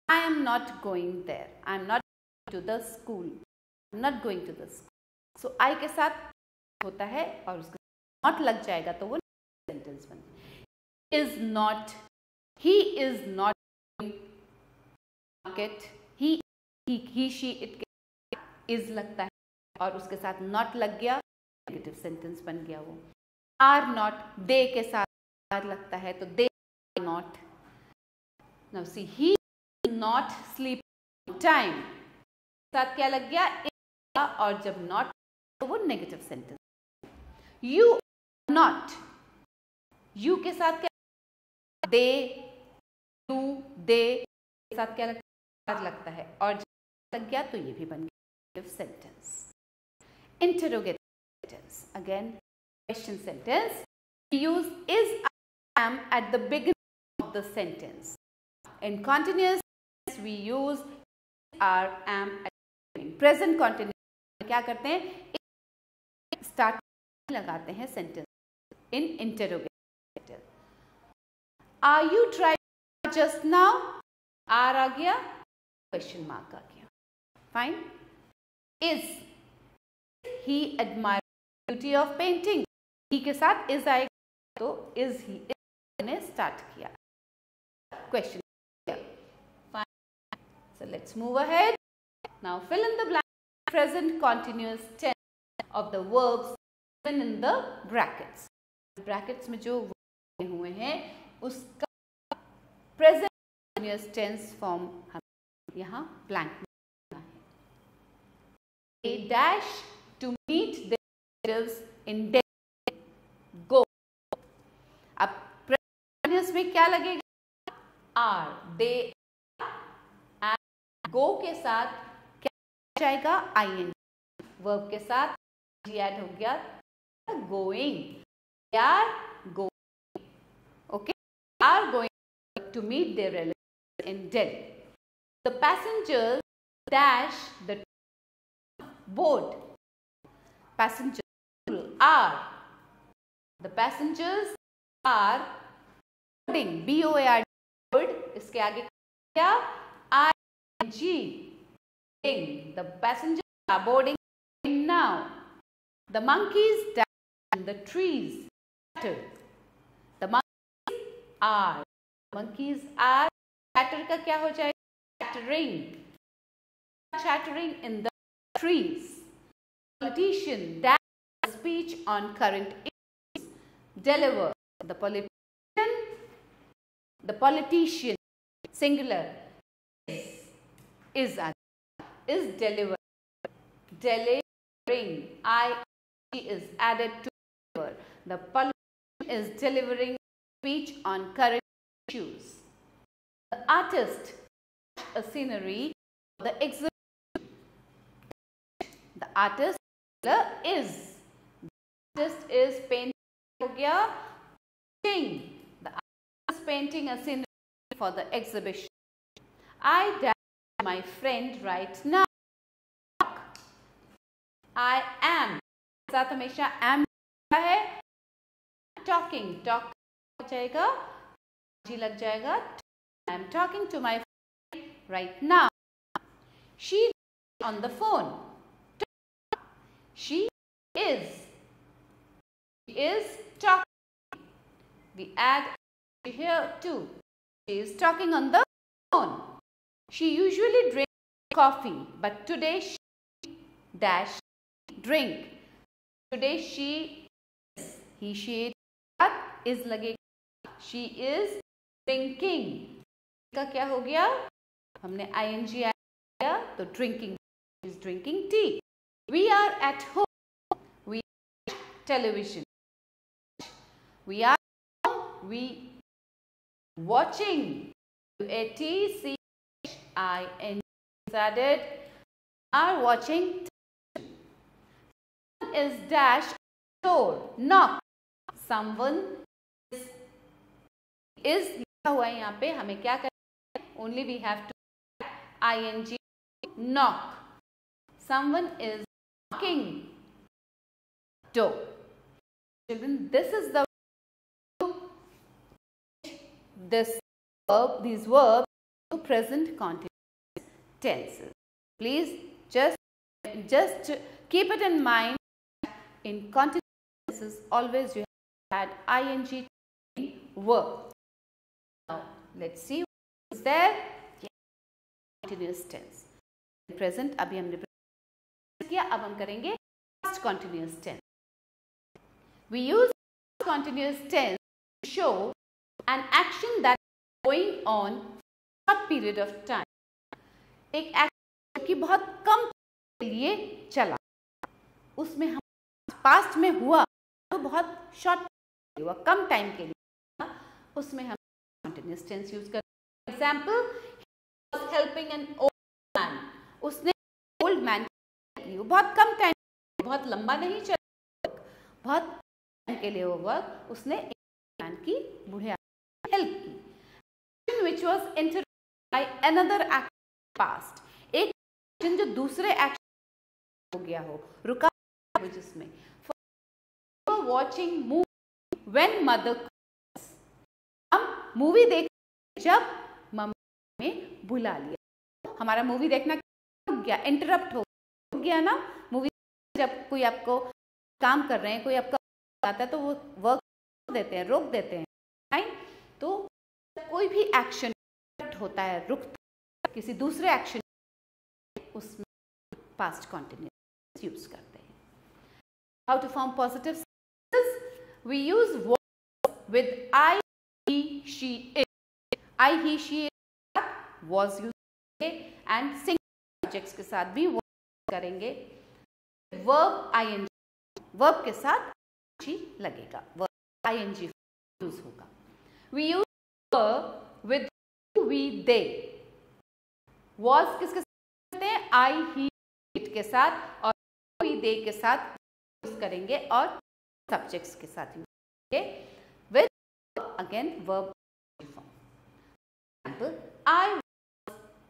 I am not going there I am not to Not going to the school so I के साथ होता है और उसके not लग जाएगा तो वो सेंटेंस बन is not not market. He he he, she, it is लगता है और उसके साथ not लग गया। नेगेटिव सेंटेंस बन गया वो। आर नॉट दे के साथ लगता है तो they not now see he not sleep time साथ क्या लग गया? और जब नॉट तो वो negative sentence you not you के साथ क्या दे टू दे के साथ क्या लगता, लगता है। और लग गया तो ये भी बन गया। Sentence interrogative sentence again question sentence use is am at the beginning of the sentence in continuous we use are am at present continuous क्या करते हैं? स्टार्ट लगाते हैं sentence in interrogative are you try just now are आ गया question mark आ गया. Fine is he admire beauty of painting he के साथ इज़ आएगा तो इज़ ही ने स्टार्ट किया. Question so let's move ahead. Now fill in the blank. Present continuous tense of the verbs given in the brackets brackets में जो हुए हैं उसका present continuous tense form हम यहाँ blank में है a dash to meet the relatives in Delhi go अब continuous में क्या लगेगा are they गो के साथ जाएगा आई एन वर्ब के साथ जी एड हो गया going are going okay are going to meet their relatives in Delhi the passengers dash the boat. Passengers are. The passengers are boarding. B o a r d. इसके आगे क्या? G. The passengers are boarding now. The monkeys dance in the trees. The monkeys are. Monkeys are. Chatter का क्या हो जाएगा? Chattering. Chattering in the trees. Politician dance speech on current issues. Deliver. The politician. The politician. Singular is is delivered. Delivering I is added to deliver. The politician is delivering speech on current issues. The artist a scenery the exhibition. The artist is the artist is painting The artist is painting a scenery for the exhibition. I my friend right now. I am साथ हमेशा am है talking talk हो जाएगा G लग जाएगा I am talking to my friend right now. She on the phone. She is. She is talking. We add here too. She is talking on the phone. She usually drinks coffee, but today she dash drink. Today she he she is लगे she is drinking का क्या हो गया हमने ing आया तो drinking is drinking tea. We are at home. We television. We are we watching. A T C I N added are watching is dash door knock someone is is लिखा हुआ है यहाँ पे हमें क्या करना है only we have to ing knock someone is knocking door children this is the this verb these verbs present continuous tenses. Please just, just keep it in mind in continuous tenses always you had ing verb. Now let's see what is there continuous tense. Present अभी हमने किया अब हम करेंगे past continuous tense. We use continuous tense to show an action that is going on short period of time एक action की बहुत कम के लिए चला। उसमें हम पास्ट में हुआ तो बहुत शॉर्ट हुआ, कम टाइम के लिए उसमें हम कंटिन्यूस टेंस यूज़ कर example helping an old man उसने ओल्ड मैन बहुत कम टाइम बहुत लंबा नहीं चला। बहुत के लिए वो वर्क उसने मैन की बुढ़िया हेल्प की। Which was inter by another act past. एक एक्शन जो दूसरे एक्शन हो गया हो, रुका हो जिसमें वॉचिंग मूवी वेन मदर हम मूवी देख जब मम्मी में बुला लिया। हमारा मूवी देखना गया इंटरप्ट हो गया ना। मूवी जब कोई आपको काम कर रहे हैं, कोई आपका आता है तो वो वर्क देते हैं, रोक देते हैं। टाइम तो कोई भी एक्शन होता है, रुक किसी दूसरे एक्शन उसमें पास्ट कॉन्टिन्यूस यूज़ करते हैं। How to form positive we use with I she it I he she was use and sing के साथ भी करेंगे। वर्ब आई एन वर्ब के साथ जी लगेगा। Verb I N G use होगा we use with we they was किसके साथ आई ही? इट के साथ और वी दे के साथ यूज़ करेंगे और सब्जेक्ट्स के साथ यूज़ करेंगे with again verb I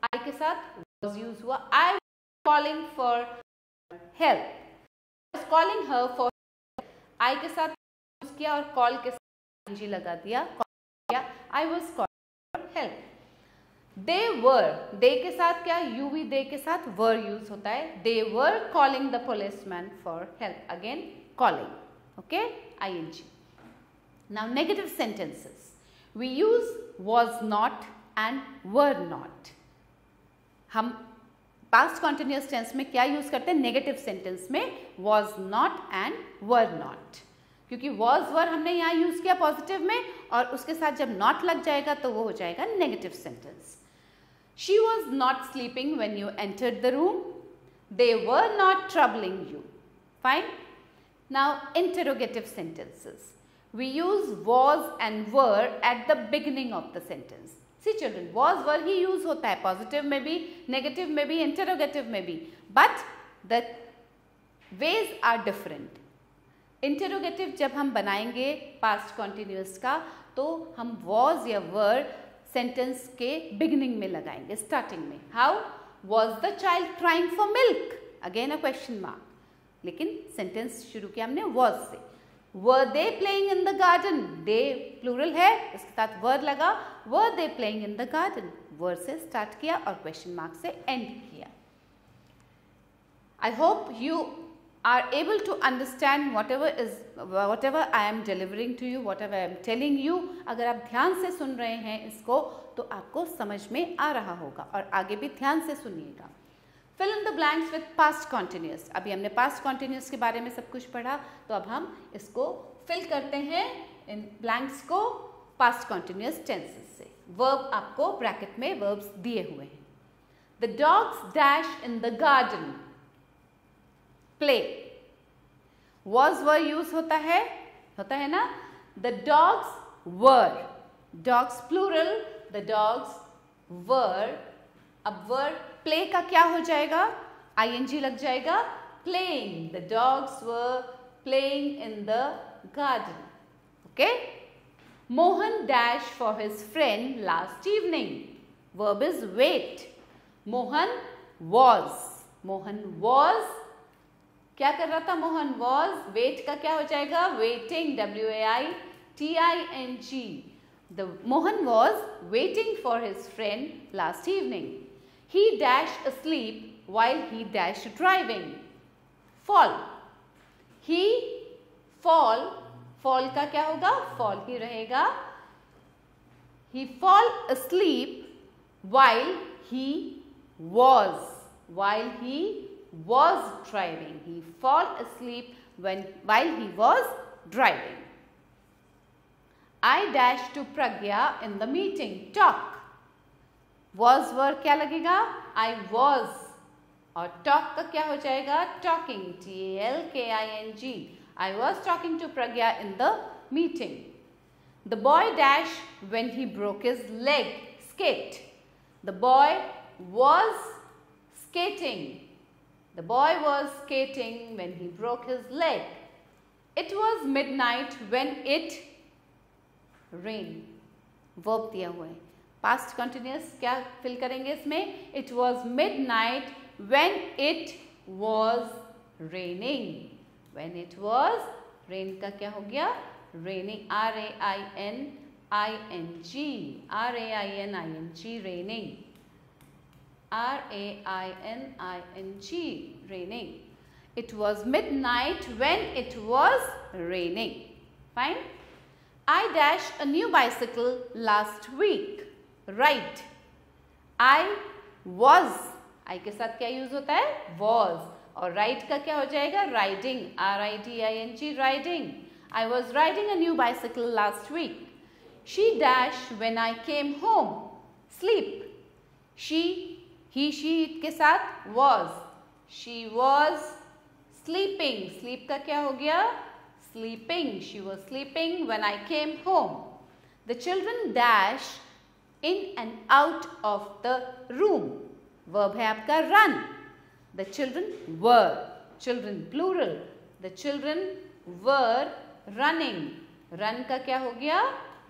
I के साथ was यूज़ हुआ. आई for help. Was calling her for आई के साथ यूज़ किया और कॉल के साथ लगा दिया. किया I was calling for help they were they के साथ क्या यू वी दे के साथ वर यूज़ होता है। They were calling the police man for help again calling okay I N G now negative sentences we use was not and were not हम past continuous tense में क्या use करते हैं? Negative sentence में was not and were not क्योंकि was were हमने यहाँ use किया पॉजिटिव में और उसके साथ जब नॉट लग जाएगा तो वो हो जाएगा negative sentence she was not sleeping when you entered the room they were not troubling you fine now interrogative sentences we use was and were at the beginning of the sentence see children was were he use होता है positive में भी negative में भी interrogative में भी but the ways are different interrogative जब हम बनाएंगे पास्ट कॉन्टिन्यूस का तो हम वॉज या वर सेंटेंस के बिगिनिंग में लगाएँगे स्टार्टिंग में। How was the child crying for milk again a question mark लेकिन सेंटेंस शुरू किया हमने वॉज़ से। Were they playing in the garden they plural है, इसके साथ वर लगा। Were they playing in the garden were से स्टार्ट किया और क्वेश्चन मार्क से एंड किया। I hope you understand whatever is whatever I am delivering to you whatever I am telling you अगर आप ध्यान से सुन रहे हैं इसको तो आपको समझ में आ रहा होगा और आगे भी ध्यान से सुनिएगा। Fill in the blanks with past continuous अभी हमने पास्ट कॉन्टिन्यूस के बारे में सब कुछ पढ़ा तो अब हम इसको फिल करते हैं इन ब्लैंक्स को पास्ट कॉन्टिन्यूस टेंसेस से। वर्ब आपको ब्रैकेट में वर्ब्स दिए हुए हैं। The dogs dash in the garden play was were use होता है? होता है ना? The dogs were dogs plural the dogs were अब वर्ड प्ले का क्या हो जाएगा? आई एन जी लग जाएगा playing the dogs were playing in the garden okay Mohan dash for his friend last evening verb is wait Mohan was Mohan was क्या कर रहा था मोहन? वॉज़ वेट का क्या हो जाएगा? Waiting W A I T I N G the Mohan was waiting for his friend last evening he dash sleep while he dash driving fall he fall fall का क्या होगा? फॉल ही रहेगा. He fall sleep while he was while he was driving. He fall asleep when while he was driving. I dashed to Pragya in the meeting. Talk. Was work क्या लगेगा I was और talk का क्या हो जाएगा talking T L K I N G I was talking to Pragya in the meeting the boy dash when he broke is leg skate the boy was skating the boy was skating when he broke his leg it was midnight when it rain verb दिया हुआ है past continuous क्या fill करेंगे इसमें it was midnight when it was raining when it was rain का क्या हो गया raining r a i n i n g r a i n i n g raining r a i n i n g raining it was midnight when it was raining fine i dashed a new bicycle last week right i was i के साथ क्या use होता है was और right का क्या हो जाएगा riding R I D I N G riding I was riding a new bicycle last week she dash when he she it के साथ was she was sleeping sleep का क्या हो गया? Sleeping she was sleeping when I came home the children dash in and out of the room verb है आपका run the children were children plural the children were running run का क्या हो गया?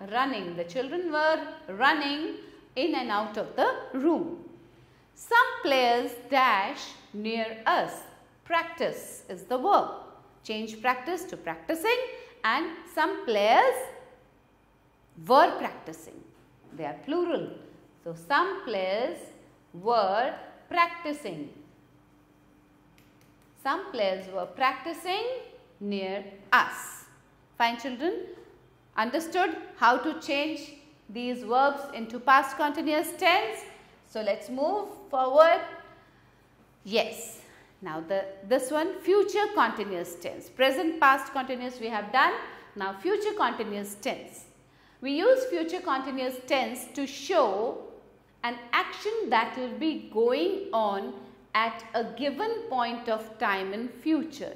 Running the children were running in and out of the room Some players dash near us. Practice is the verb. Change practice to practicing and some players were practicing. They are plural. So, some players were practicing. Some players were practicing near us. Fine children, understood how to change these verbs into past continuous tense. So, let us move forward. Yes. Now, the, this one future continuous tense. Present past continuous we have done. Now, future continuous tense. We use future continuous tense to show an action that will be going on at a given point of time in future.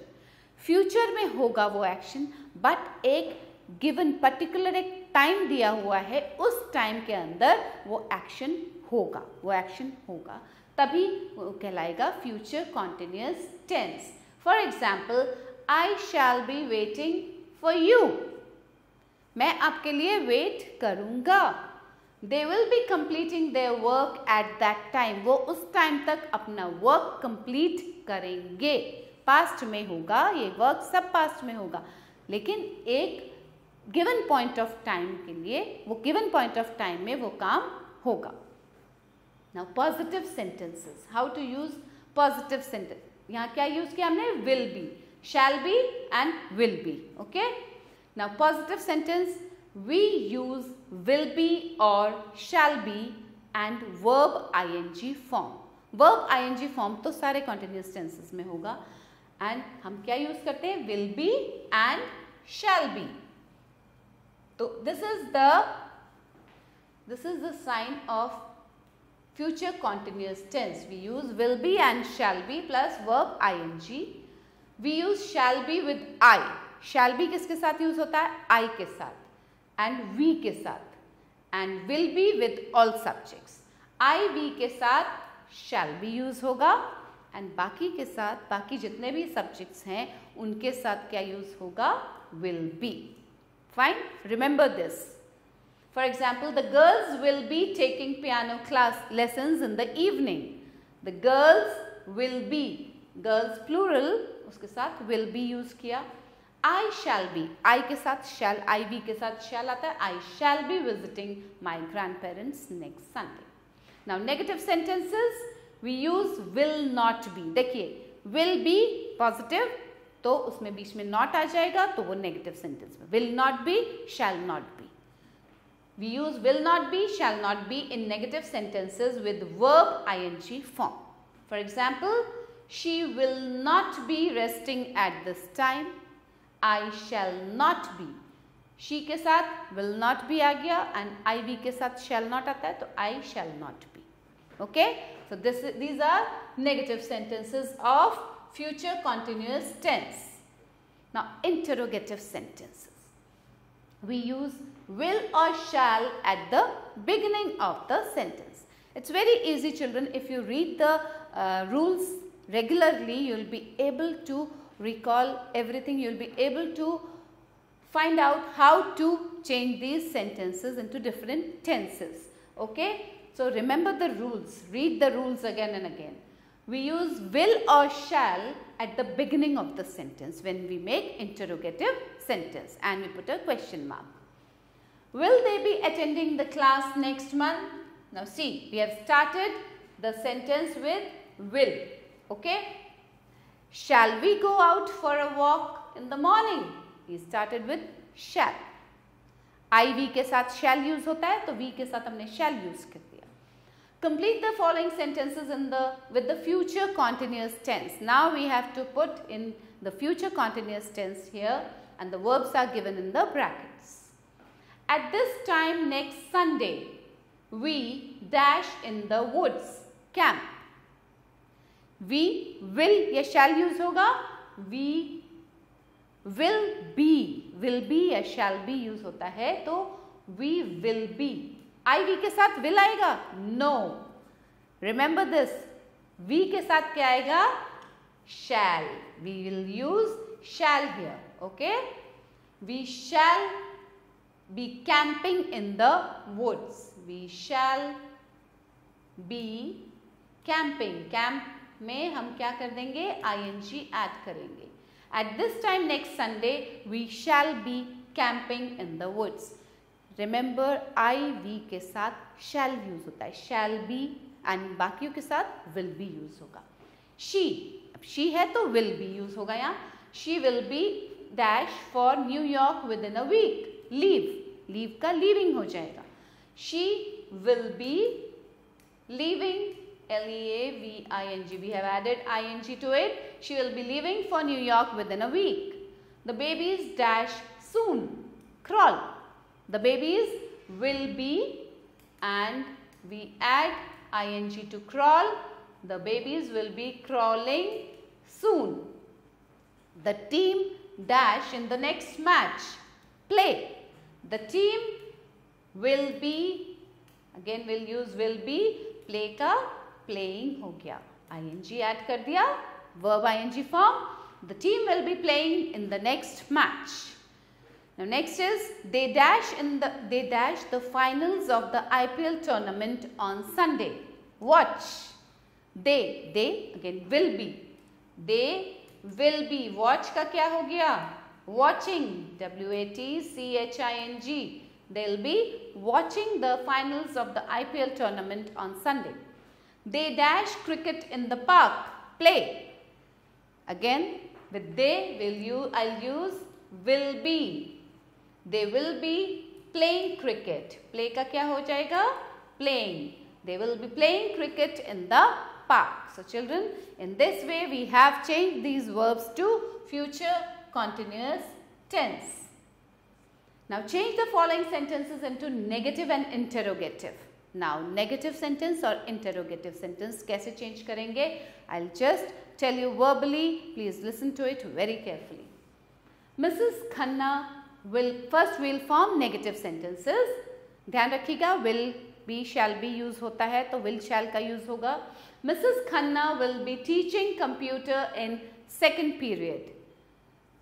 Future में होगा वो action but एक given particular एक time दिया हुआ है उस time के अंदर वो एक्शन होगा, वो एक्शन होगा। तभी वो कहलाएगा future continuous tense for example I shall be waiting for you मैं आपके लिए वेट करूँगा। They will be completing their work at that time वो उस टाइम तक अपना वर्क कंप्लीट करेंगे। पास्ट में होगा, ये वर्क सब पास्ट में होगा। लेकिन एक गिवन पॉइंट ऑफ़ टाइम के लिए, वो गिवन पॉइंट ऑफ़ टाइम में वो काम होगा। Now positive sentences how to use positive sentence यहाँ क्या यूज़ किया हमने? Will be shall be and will be okay now positive sentence we use will be और shall be and verb I N G form verb I N G form तो सारे continuous tenses में होगा। And हम क्या use करते हैं? Will be and shall be तो this is the this is the sign of future continuous tense. We use will be and shall be plus verb ing. We use shall be with I. Shall be किसके साथ use होता है I के साथ and we के साथ and will be with all subjects I we के साथ शैल बी यूज़ होगा एंड बाकी के साथ, बाकी जितने भी सब्जेक्ट्स हैं, उनके साथ क्या यूज़ होगा will be fine remember this for example the girls will be taking piano class lesson in the evening the girls will be girls plural उसके साथ विल बी यूज़ किया आई शैल बी आई के साथ शैल आई B के साथ shall आता है shall be visiting my grandparents next Sunday now negative sentences we use will not be देखिए विल बी पॉजिटिव तो उसमें बीच में नॉट आ जाएगा तो वो नेगेटिव सेंटेंस में will not be shall not be We use will not be shall not be in negative sentences with verb I N G form for example she will not be resting at this time I shall not be she के साथ will not B आ गया and I B के साथ shall not आता है तो I shall not be okay so this these are negative sentences of future continuous tense. Now, interrogative sentences. We use will or shall at the beginning of the sentence. It's very easy children. If you read the uh, rules regularly, you will be able to recall everything you will be able to find out how to change these sentences into different tenses. Okay? So, remember the rules, read the rules again and again. we use will or shall at the beginning of the sentence when we make interrogative sentence and we put a question mark. Will they be attending the class next month? Now see, we have started the sentence with will. Okay. Shall we go out for a walk in the morning? We started with shall. I V के साथ shall use होता है तो V के साथ हमने shall use कर दिया. Complete the following sentences in the with the future continuous tense. Now we have to put in the future continuous tense here and the verbs are given in the brackets. At this time next Sunday, we dash in the woods camp. We will या shall use होगा we will be will be या shall be use होता है तो we will be I we के साथ will आएगा no remember this we के साथ क्या आएगा shall we will use shall here okay we shall be camping in the woods. We shall be camping. Camp में हम क्या कर देंगे? आई एन जी एड करेंगे. At this time next Sunday we shall be camping in the woods remember I we के साथ शैल use होता है. शैल बी एंड बाकियों के साथ विल बी यूज़ होगा. शी अब शी है तो विल बी यूज़ होगा यहाँ. She will be dash for New York within a week leave leave का लीविंग हो जाएगा she will be leaving L-E-A-V-I-N-G. We have added I-N-G to it. She will be leaving for New York within a week. The babies dash soon. Crawl. The babies will be and we add ing to crawl. The babies will be crawling soon. The team dash in the next match. Play. The team will be, again we'll use will be, play ka playing हो गया ing add कर दिया verb ing form the team will be playing in the next match now next is they dash in the they dash the finals of the IPL tournament on Sunday watch they they again will be they will be watch का क्या हो गया watching W A T C H I N G they'll be watching the finals of the IPL tournament on Sunday they dash cricket in the park. Play. Again, with they will you I'll use will be. They will be playing cricket. Play ka kya ho jayega? Playing. They will be playing cricket in the park. So children, in this way we have changed these verbs to future continuous tense. Now change the following sentences into negative and interrogative. Now negative sentence or interrogative sentence कैसे change करेंगे I'll just tell you verbally please listen to it very carefully Mrs. Khanna will first will form negative sentences ध्यान रखिएगा will be shall be use होता है तो will shall का use होगा Mrs. Khanna will be teaching computer in second period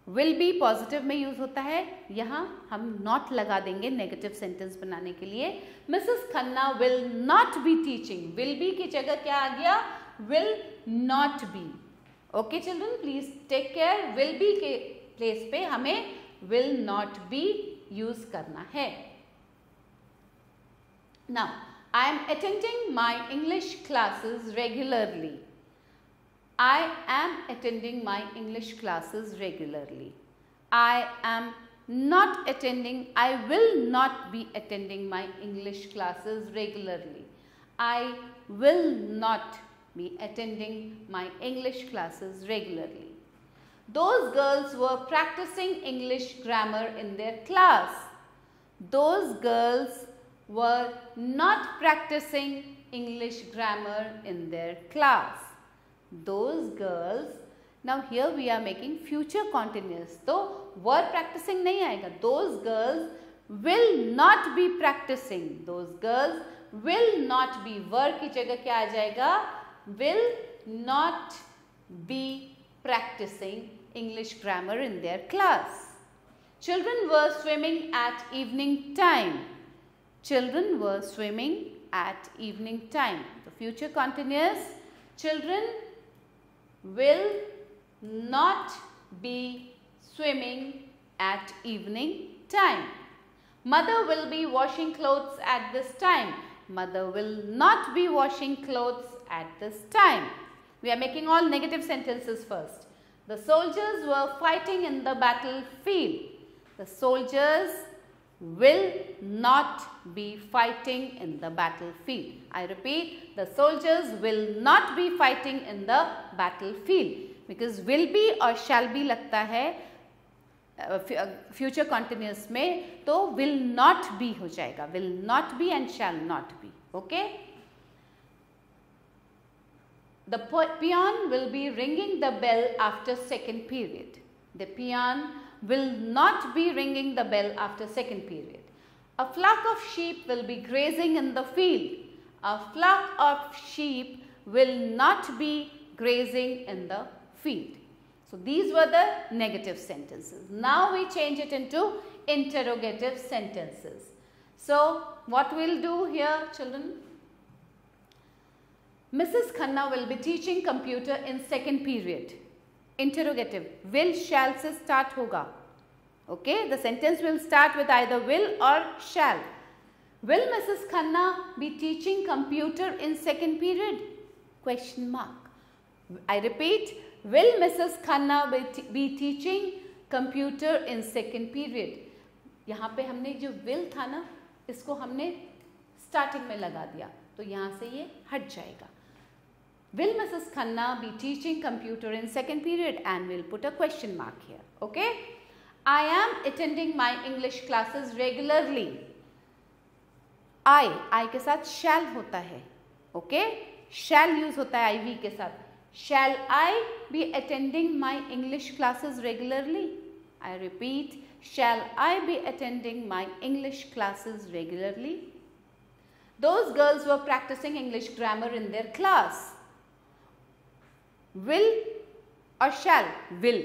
will be positive में use होता है। यहाँ हम नॉट लगा देंगे नेगेटिव सेंटेंस बनाने के लिए। Mrs Khanna will not be teaching will be की जगह क्या आ गया? Will not be okay children please take care will be के प्लेस पे हमें विल नॉट बी यूज़ करना है। Now I am attending my English classes regularly I am attending my English classes regularly. I am not attending, I will not be attending my English classes regularly. I will not be attending my English classes regularly. Those girls were practicing English grammar in their class. Those girls were not practicing English grammar in their class those girls now here we are making future continuous तो were practicing नहीं आएगा those girls will not be practicing those girls will not be were की जगह क्या आ जाएगा will not be practicing English grammar in their class children were swimming at evening time children were swimming at evening time the future continuous children will not be swimming at evening time. Mother will be washing clothes at this time. Mother will not be washing clothes at this time. We are making all negative sentences first. The soldiers were fighting in the battlefield. The soldiers will not be fighting in the battlefield. I repeat, the soldiers will not be fighting in the battlefield. Because will be or shall be लगता है future continuous में तो will not B हो जाएगा will not be and shall not be okay The peon will be ringing the bell after second period. The peon will not be ringing the bell after second period. A flock of sheep will be grazing in the field. A flock of sheep will not be grazing in the field. So these were the negative sentences. Now we change it into interrogative sentences. So what we'll do here children? Mrs. Khanna will be teaching computer in second period. Interrogative will shall से start होगा. Okay the sentence will start with I will और shall will Mrs Khanna be teaching computer in second period question mark I repeat will Mrs Khanna be teaching computer in second period यहाँ पे हमने जो will था ना, इसको हमने starting में लगा दिया. तो यहाँ से ये हट जाएगा. Will Mrs. Khanna be teaching computer in second period? And we'll put a question mark here. Okay. I am attending my English classes regularly. I, I के साथ shall होता है. Okay. Shall use होता है IV के साथ. Shall I be attending my English classes regularly? I repeat, shall I be attending my English classes regularly? Those girls were practicing English grammar in their class. Will or shall? Will.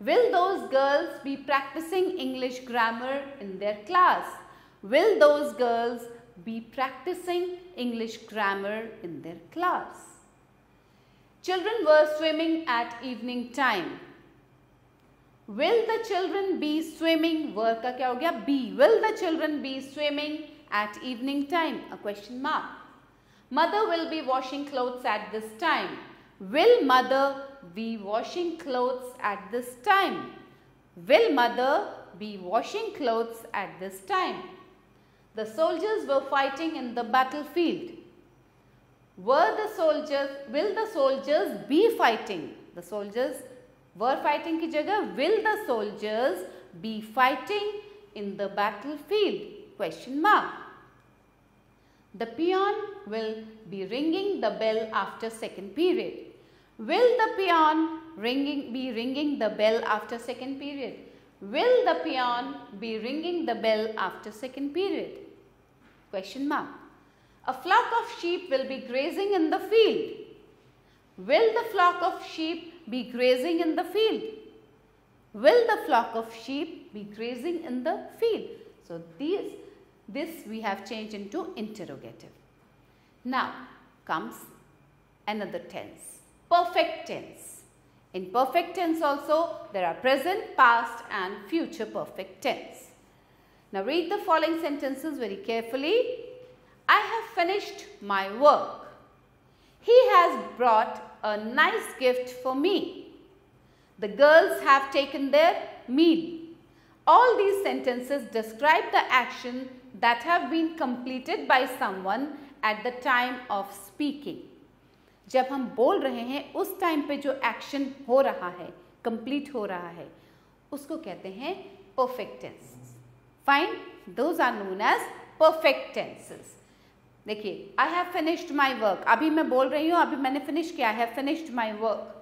Will those girls be practicing English grammar in their class? Will those girls be practicing English grammar in their class? Children were swimming at evening time. Will the children be swimming? Ka kya ho gaya? Be. Will the children be swimming at evening time? A question mark. Mother will be washing clothes at this time. Will mother be washing clothes at this time? Will mother be washing clothes at this time? The soldiers were fighting in the battlefield. Were the soldiers, will the soldiers be fighting? The soldiers were fighting ki jagah, will the soldiers be fighting in the battlefield? Question mark. The peon will be ringing the bell after second period. Will the peon ringing, be ringing the bell after second period? Will the peon be ringing the bell after second period? Question mark. A flock of sheep will be grazing in the field. Will the flock of sheep be grazing in the field? Will the flock of sheep be grazing in the field? So, these, this we have changed into interrogative. Now, comes another tense perfect tense. In perfect tense also, there are present, past and future perfect tense. Now read the following sentences very carefully. I have finished my work. He has brought a nice gift for me. The girls have taken their meal. All these sentences describe the action that have been completed by someone at the time of speaking. जब हम बोल रहे हैं, उस time पे जो action हो रहा है कंप्लीट हो रहा है, उसको कहते हैं perfect tense fine those are known as perfect tenses देखिए I have finished my work अभी मैं बोल रही हूँ, अभी मैंने फिनिश किया है finished my work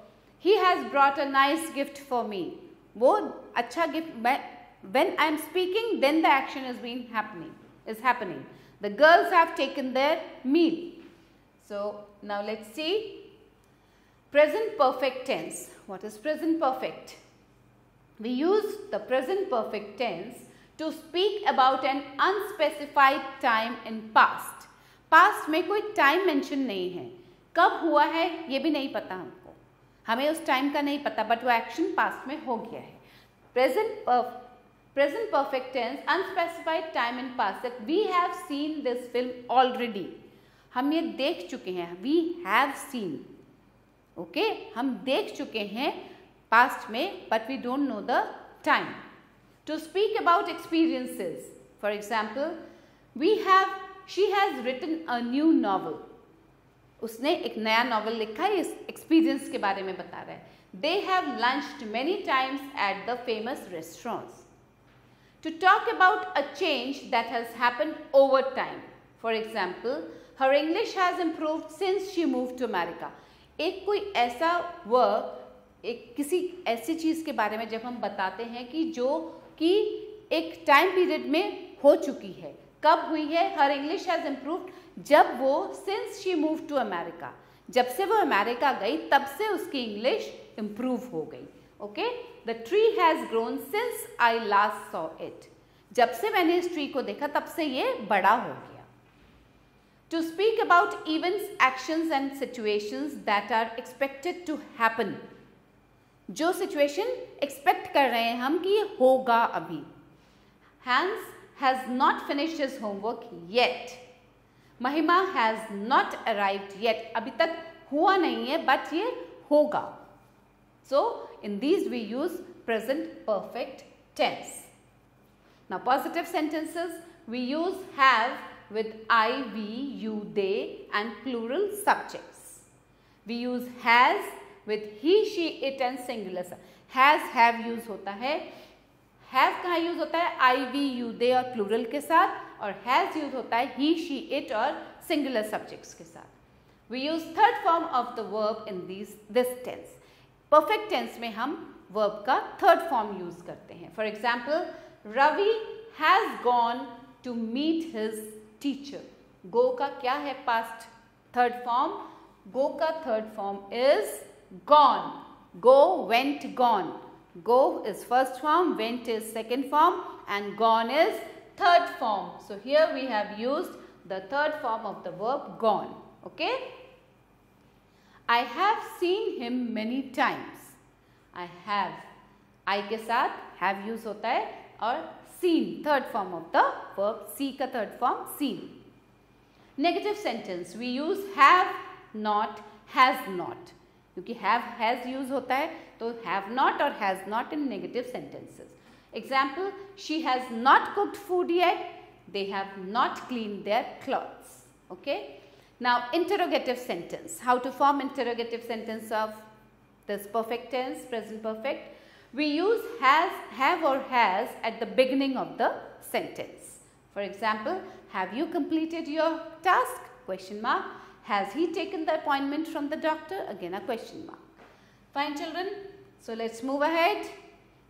he has brought a nice gift for me वो अच्छा gift when I am speaking then the action is been happening is happening the girls have taken their meal So, now let us see present perfect tense. What is present perfect? We use the present perfect tense to speak about an unspecified time in past. Past में कोई time mention नहीं है कब हुआ है ये भी नहीं पता हमको हमें उस टाइम का नहीं पता बट वो एक्शन पास्ट में हो गया है present present perfect tense unspecified time in past we have seen this film already हम ये देख चुके हैं वी हैव सीन ओके हम देख चुके हैं पास्ट में but we don't know the time to speak about experiences for example we have she has written a new novel उसने एक नया नॉवल लिखा है इस एक्सपीरियंस के बारे में बता रहा है। They have lunched many times at the famous restaurants to talk about a change that has happened over time. For example, her English has improved since she move to America एक कोई ऐसा work एक किसी ऐसी चीज़ के बारे में जब हम बताते हैं कि जो कि एक टाइम पीरियड में हो चुकी है, कब हुई है हर इंग्लिश हैज़ इम्प्रूव्ड जब वो since she move to America जब से वो अमेरिका गई, तब से उसकी इंग्लिश इम्प्रूव हो गई okay the tree has grown since I last saw it जब से मैंने इस ट्री को देखा, तब से ये बड़ा हो गया। to speak about events actions and situations that are expected to happen जो सिचुएशन एक्सपेक्ट कर रहे हैं हम कि ये होगा अभी Hans has not finished his homework yet Mahima has not arrived yet अभी तक हुआ नहीं है बट ये होगा so in these we use present perfect tense Now positive sentences we use have with I, we, you, they and plural subjects. We use has with he, she, it and singular. Has, have use होता है have कहाँ use होता है I, we, you, they और plural के साथ और has use होता है he, she, it और singular subjects के साथ. We use third form of the verb in these this tense. Perfect tense में हम verb का third form use करते हैं. For example, Ravi has gone to meet his teacher go का क्या है पास्ट थर्ड फॉर्म गो का third form is gone go went gone go is first form went is second form and gone is third form so here we have use the third form of the verb gone okay I have seen him many times. I have. I के साथ have use होता है. और seen third form of the verb see का third form seen negative sentence we use have not has not क्योंकि have has use होता है तो have not और has not in negative sentences example she has not cooked food yet they have not cleaned their clothes okay now interrogative sentence how to form interrogative sentence of this perfect tense present perfect we use has, have or has at the beginning of the sentence. For example, have you completed your task? Question mark. Has he taken the appointment from the doctor? Again a question mark. Fine children. So let's move ahead.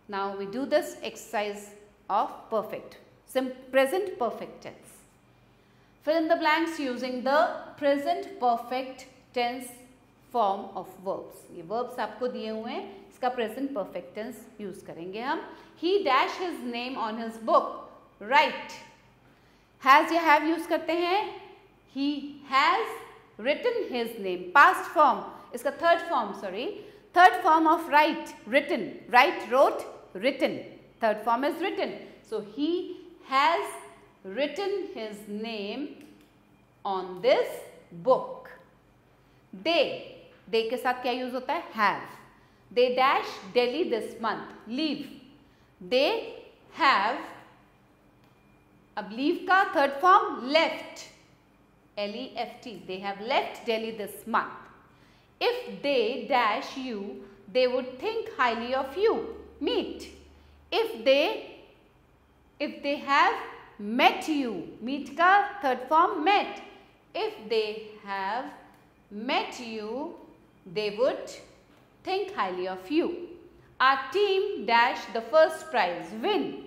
Now we do this exercise of perfect, Sim present perfect tense. Fill in the blanks using the present perfect tense form of verbs. ये verbs आपको दिए हुए हैं इसका present perfect tense use करेंगे हम। He dash his name on his book write has या have use करते हैं? He has written his name past form इसका third form sorry third form of write written write wrote written third form is written so he has written his name on this book they they के साथ क्या use होता है? Have They dash Delhi this month. Leave. They have अब leave का third form left. L-E-F-T. They have left Delhi this month. If they dash you, they would think highly of you. Meet. If they, if they have met you, meet ka third form met. If they have met you, they would think highly of you. Our team dash the first prize win.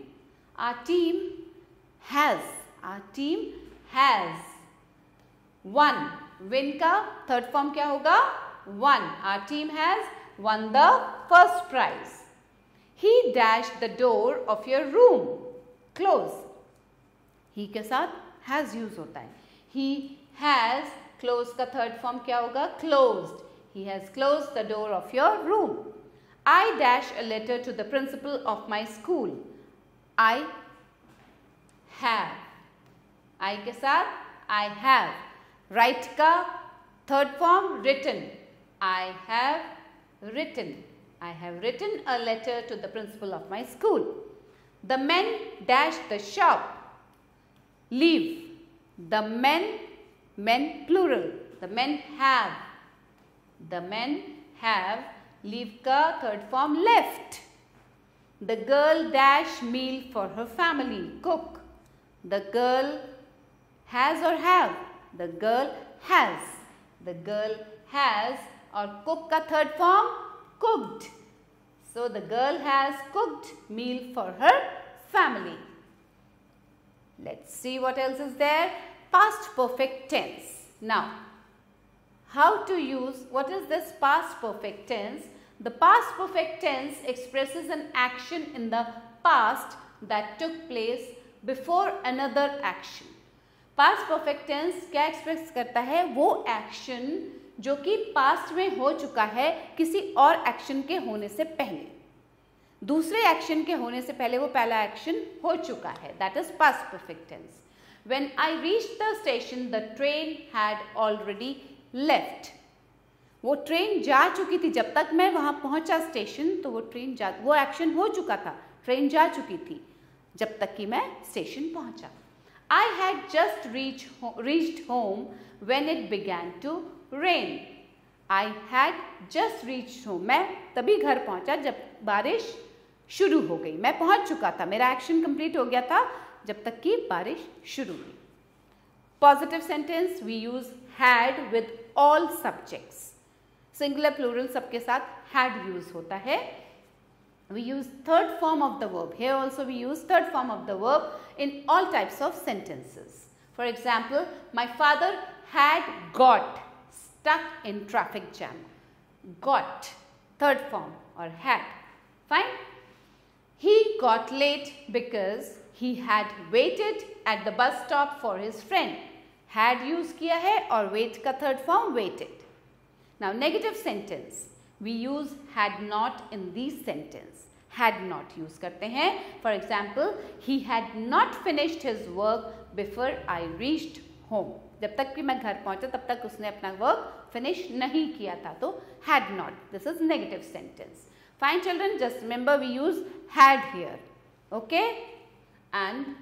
Our team has, our team has won. Win का third form क्या होगा? Won. Our team has won the first prize. He dashed the door of your room. Close. He के साथ has use होता है. He has close का third form क्या होगा? Closed. He has closed the door of your room. I dash a letter to the principal of my school. I have. I के साथ I have. Write का third form written. I have written. I have written a letter to the principal of my school. The men dash the shop. Leave. The men, men plural. The men have. the men have. Leave ka third form left. The girl dash meal for her family. Cook. The girl has or have. The girl has. The girl has or cook ka third form cooked. So the girl has cooked meal for her family. Let's see what else is there. Past perfect tense. Now, how to use, what is this past perfect tense? The past perfect tense expresses an action in the past that took place before another action. Past perfect tense क्या express करता है वो action जो कि past में हो चुका है किसी और एक्शन के होने से पहले दूसरे एक्शन के होने से पहले वो पहला एक्शन हो चुका है that is past perfect tense when I reach the station the train had already left वो ट्रेन जा चुकी थी। जब तक मैं वहाँ पहुँचा स्टेशन तो वो ट्रेन जा, वो एक्शन हो चुका था। ट्रेन जा चुकी थी। जब तक कि मैं स्टेशन पहुँचा। I had just reach reached home when it began to rain I had just reach home मैं तभी घर पहुँचा जब बारिश शुरू हो गई। मैं पहुँच चुका था। मेरा एक्शन कंप्लीट हो गया था जब तक कि बारिश शुरू हुई। Positive sentence we use Had with all subjects singular plural सबके साथ हैड यूज होता है we use third form of the verb here also we use third form of the verb in all types of sentences for example my father had got stuck in traffic jam got third form or had fine he got late because he had waited at the bus stop for his friend. Had use किया है और wait का third form waited. Now negative sentence. We use had not in these sentence. Had not use करते हैं. For example, he had not finished his work before I reached home. जब तक कि मैं घर पहुँचा तब तक उसने अपना वर्क फिनिश नहीं किया था तो had not this is negative sentence Fine children, just remember we use had here. Okay? And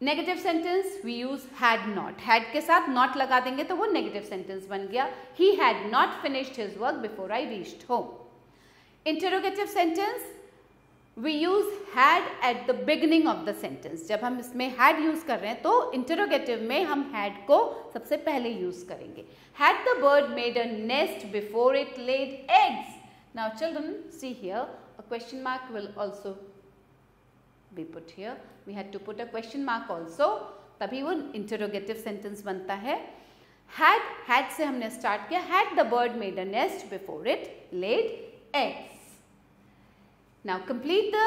negative sentence we use had not. Had के साथ not लगा देंगे तो वो negative sentence बन गया. He had not finished his work before I reached home. Interrogative sentence we use had at the beginning of the sentence. जब हम इसमें had use कर रहे हैं तो interrogative में हम had को सबसे पहले use करेंगे. Had the bird made a nest before it laid eggs? Now children see here a question mark will also be put here. We had to put a question mark also तभी वो interrogative sentence बनता है had had से हमने start किया had the bird made a nest before it laid eggs. Now complete the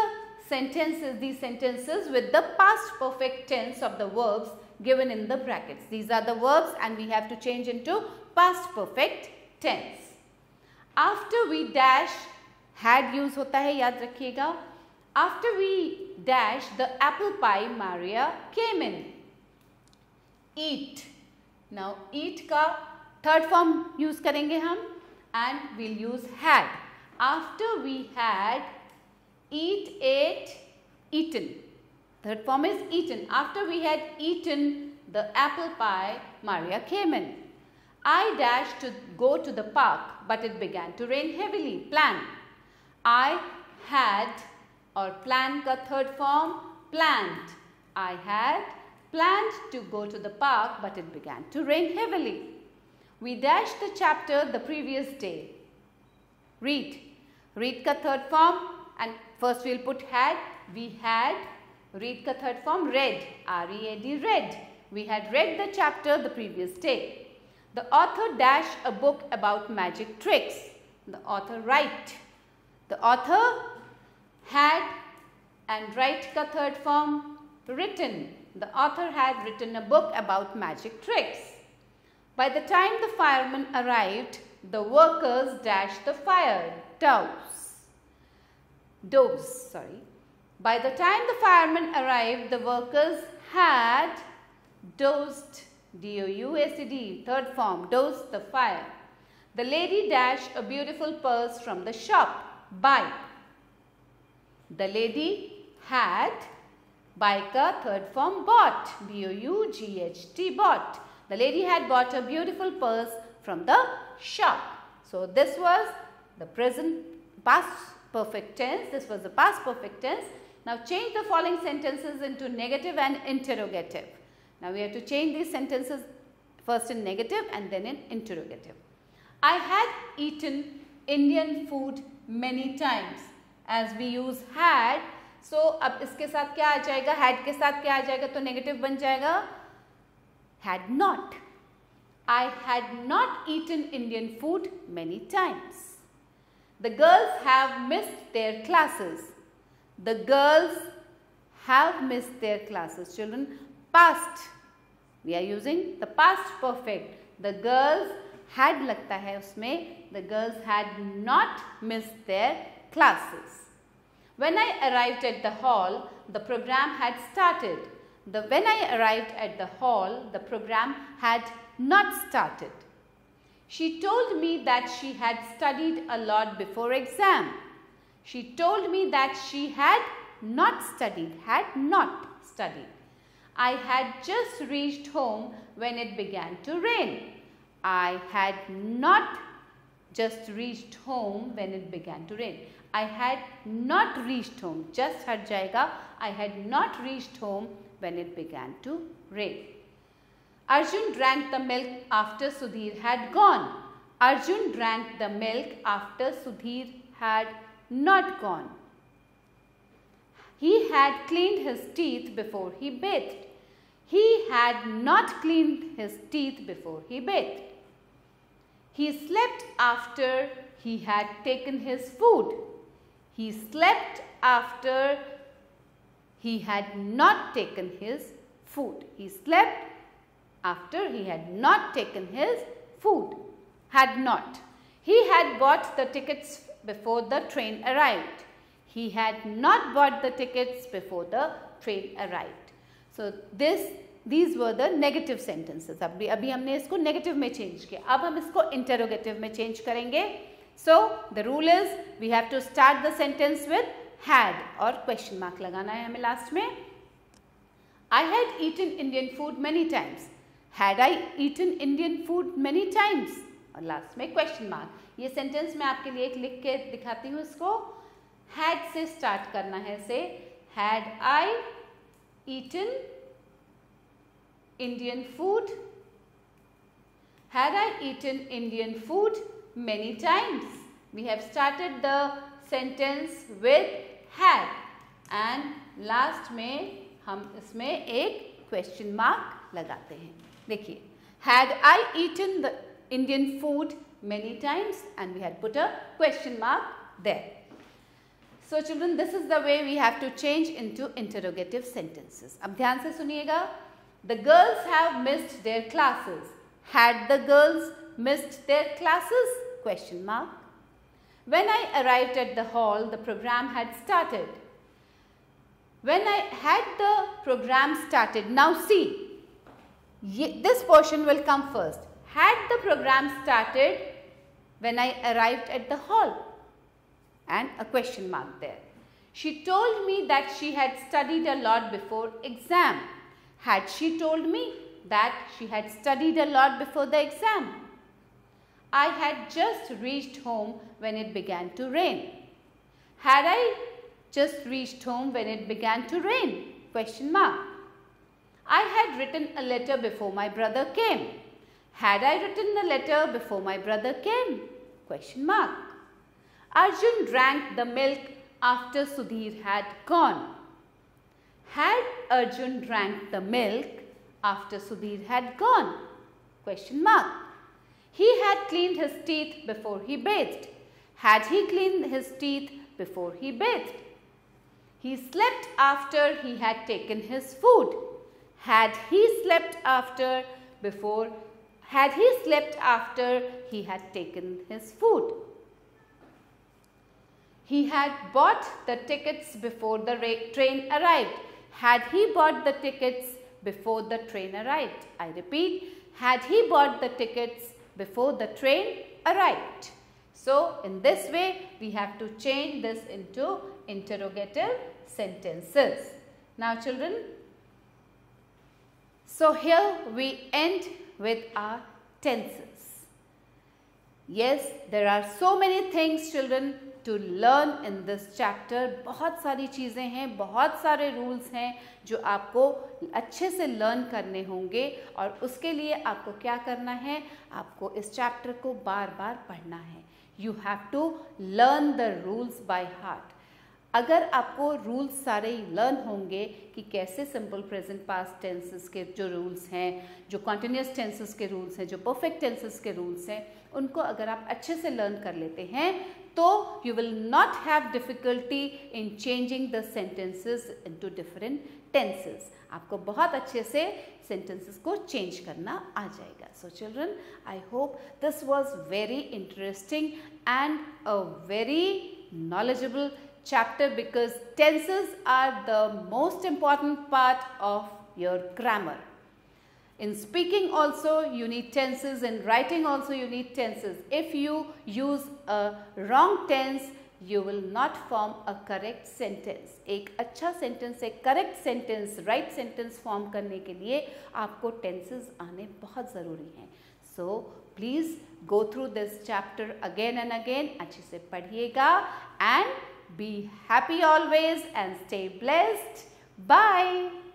sentences these sentences with the past perfect tense of the verbs given in the brackets. These are the verbs and we have to change into past perfect tense. After we dash had use होता है याद रखिएगा after we Dash the apple pie Maria came in eat now eat का third form use करेंगे हम and will use had after we had eat ate eaten third form is eaten after we had eaten the apple pie maria came in I dashed to go to the park, but it began to rain heavily. Plan. I had or plan ka third form planned. I had planned to go to the park, but it began to rain heavily. We dashed the chapter the previous day. Read. Read ka third form and first we'll put had. We had. Read ka third form read. R-E-A-D read. We had read the chapter the previous day. The author dash a book about magic tricks. The author write. The author had and write ka third form written. The author had written a book about magic tricks. By the time the firemen arrived, the workers dashed the fire. Douse. Dose, sorry. By the time the firemen arrived, the workers had dosed, D-O-U-S-E-D, third form, dosed the fire. The lady dashed a beautiful purse from the shop. Buy. The lady had, ka third form, bought, B-O-U-G-H-T, bought. The lady had bought a beautiful purse from the shop. So, this was the present past perfect tense. This was the past perfect tense. Now, change the following sentences into negative and interrogative. Now, we have to change these sentences first in negative and then in interrogative. I had eaten Indian food many times. As we use had so अब इसके साथ क्या आ जाएगा? Had के साथ क्या आ जाएगा? तो नेगेटिव बन जाएगा had not I had not eat in Indian food many times the girls have missed their classes the girls have missed their classes children past we are using the past perfect the girls had लगता है उसमें the girls had not miss their classes. When I arrived at the hall, the program had started. The, when I arrived at the hall, the program had not started. She told me that she had studied a lot before exam. She told me that she had not studied, had not studied. I had just reached home when it began to rain. I had not just reached home when it began to rain. I had not reached home. Just har jayega. I had not reached home when it began to rain. Arjun drank the milk after Sudhir had gone. Arjun drank the milk after Sudhir had not gone. He had cleaned his teeth before he bathed. He had not cleaned his teeth before he bathed. He slept after he had taken his food. He slept after he had not taken his food. He slept after he had not taken his food. Had not. He had bought the tickets before the train arrived. He had not bought the tickets before the train arrived. So, this these were the negative sentences. अभी अभी हमने इसको negative में change किया अब हम इसको interrogative में change करेंगे So, the rule is we have to start the sentence with had और question mark लगाना है हमें last में। I had eaten Indian food many times. Had I eaten Indian food many times और last में question mark ये sentence मैं आपके लिए एक लिख के दिखाती हूँ इसको। हैड से स्टार्ट करना है से had I eaten Indian food had I eaten Indian food many times we have started the sentence with had and last में हम इसमें एक क्वेश्चन मार्क लगाते हैं देखिए had I eaten the Indian food many times and we had put a question mark there. So children this is the way we have to change into interrogative sentences. अब ध्यान से सुनिएगा The girls have missed their classes. Had the girls missed their classes? Question mark. When I arrived at the hall, the program had started. When I had the program started, now see, this portion will come first. Had the program started when I arrived at the hall? And a question mark there. She told me that she had studied a lot before exam. Had she told me that she had studied a lot before the exam? I had just reached home when it began to rain. Had I just reached home when it began to rain? Question mark. I had written a letter before my brother came. Had I written the letter before my brother came? Question mark. Arjun drank the milk after Sudhir had gone. Had Arjun drank the milk after Sudhir had gone? Question mark. He had cleaned his teeth before he bathed. Had he cleaned his teeth before he bathed? He slept after he had taken his food. Had he slept after before, had he slept after he had taken his food? He had bought the tickets before the train arrived. Had he bought the tickets before the train arrived? I repeat, had he bought the tickets before the train arrived? So, in this way, we have to change this into interrogative sentences. Now, children, so here we end with our tenses. Yes, there are so many things children to learn in this chapter बहुत सारी चीज़ें हैं, बहुत सारे rules हैं जो आपको अच्छे से लर्न करने होंगे और उसके लिए आपको क्या करना है? आपको इस चैप्टर को बार बार पढ़ना है। You have to learn the rules by heart अगर आपको रूल्स सारे लर्न होंगे कि कैसे सिंपल प्रेजेंट पास टेंसेस के जो रूल्स हैं, जो कॉन्टिन्यूस टेंसेस के रूल्स हैं, जो परफेक्ट टेंसेस के रूल्स हैं, उनको अगर आप अच्छे से लर्न कर लेते हैं तो you will not have difficulty in changing the sentences into different tenses आपको बहुत अच्छे से सेंटेंसेस को चेंज करना आ जाएगा so children I hope this was very interesting and a very knowledgeable chapter because tenses are the most important part of your grammar. In speaking also you need tenses, in writing also you need tenses. If you use a wrong tense, you will not form a correct sentence. एक अच्छा sentence, एक correct sentence, right sentence form करने के लिए आपको tenses आने बहुत ज़रूरी हैं. So please go through this chapter again and again. अच्छे से पढ़िएगा and be happy always and stay blessed. Bye.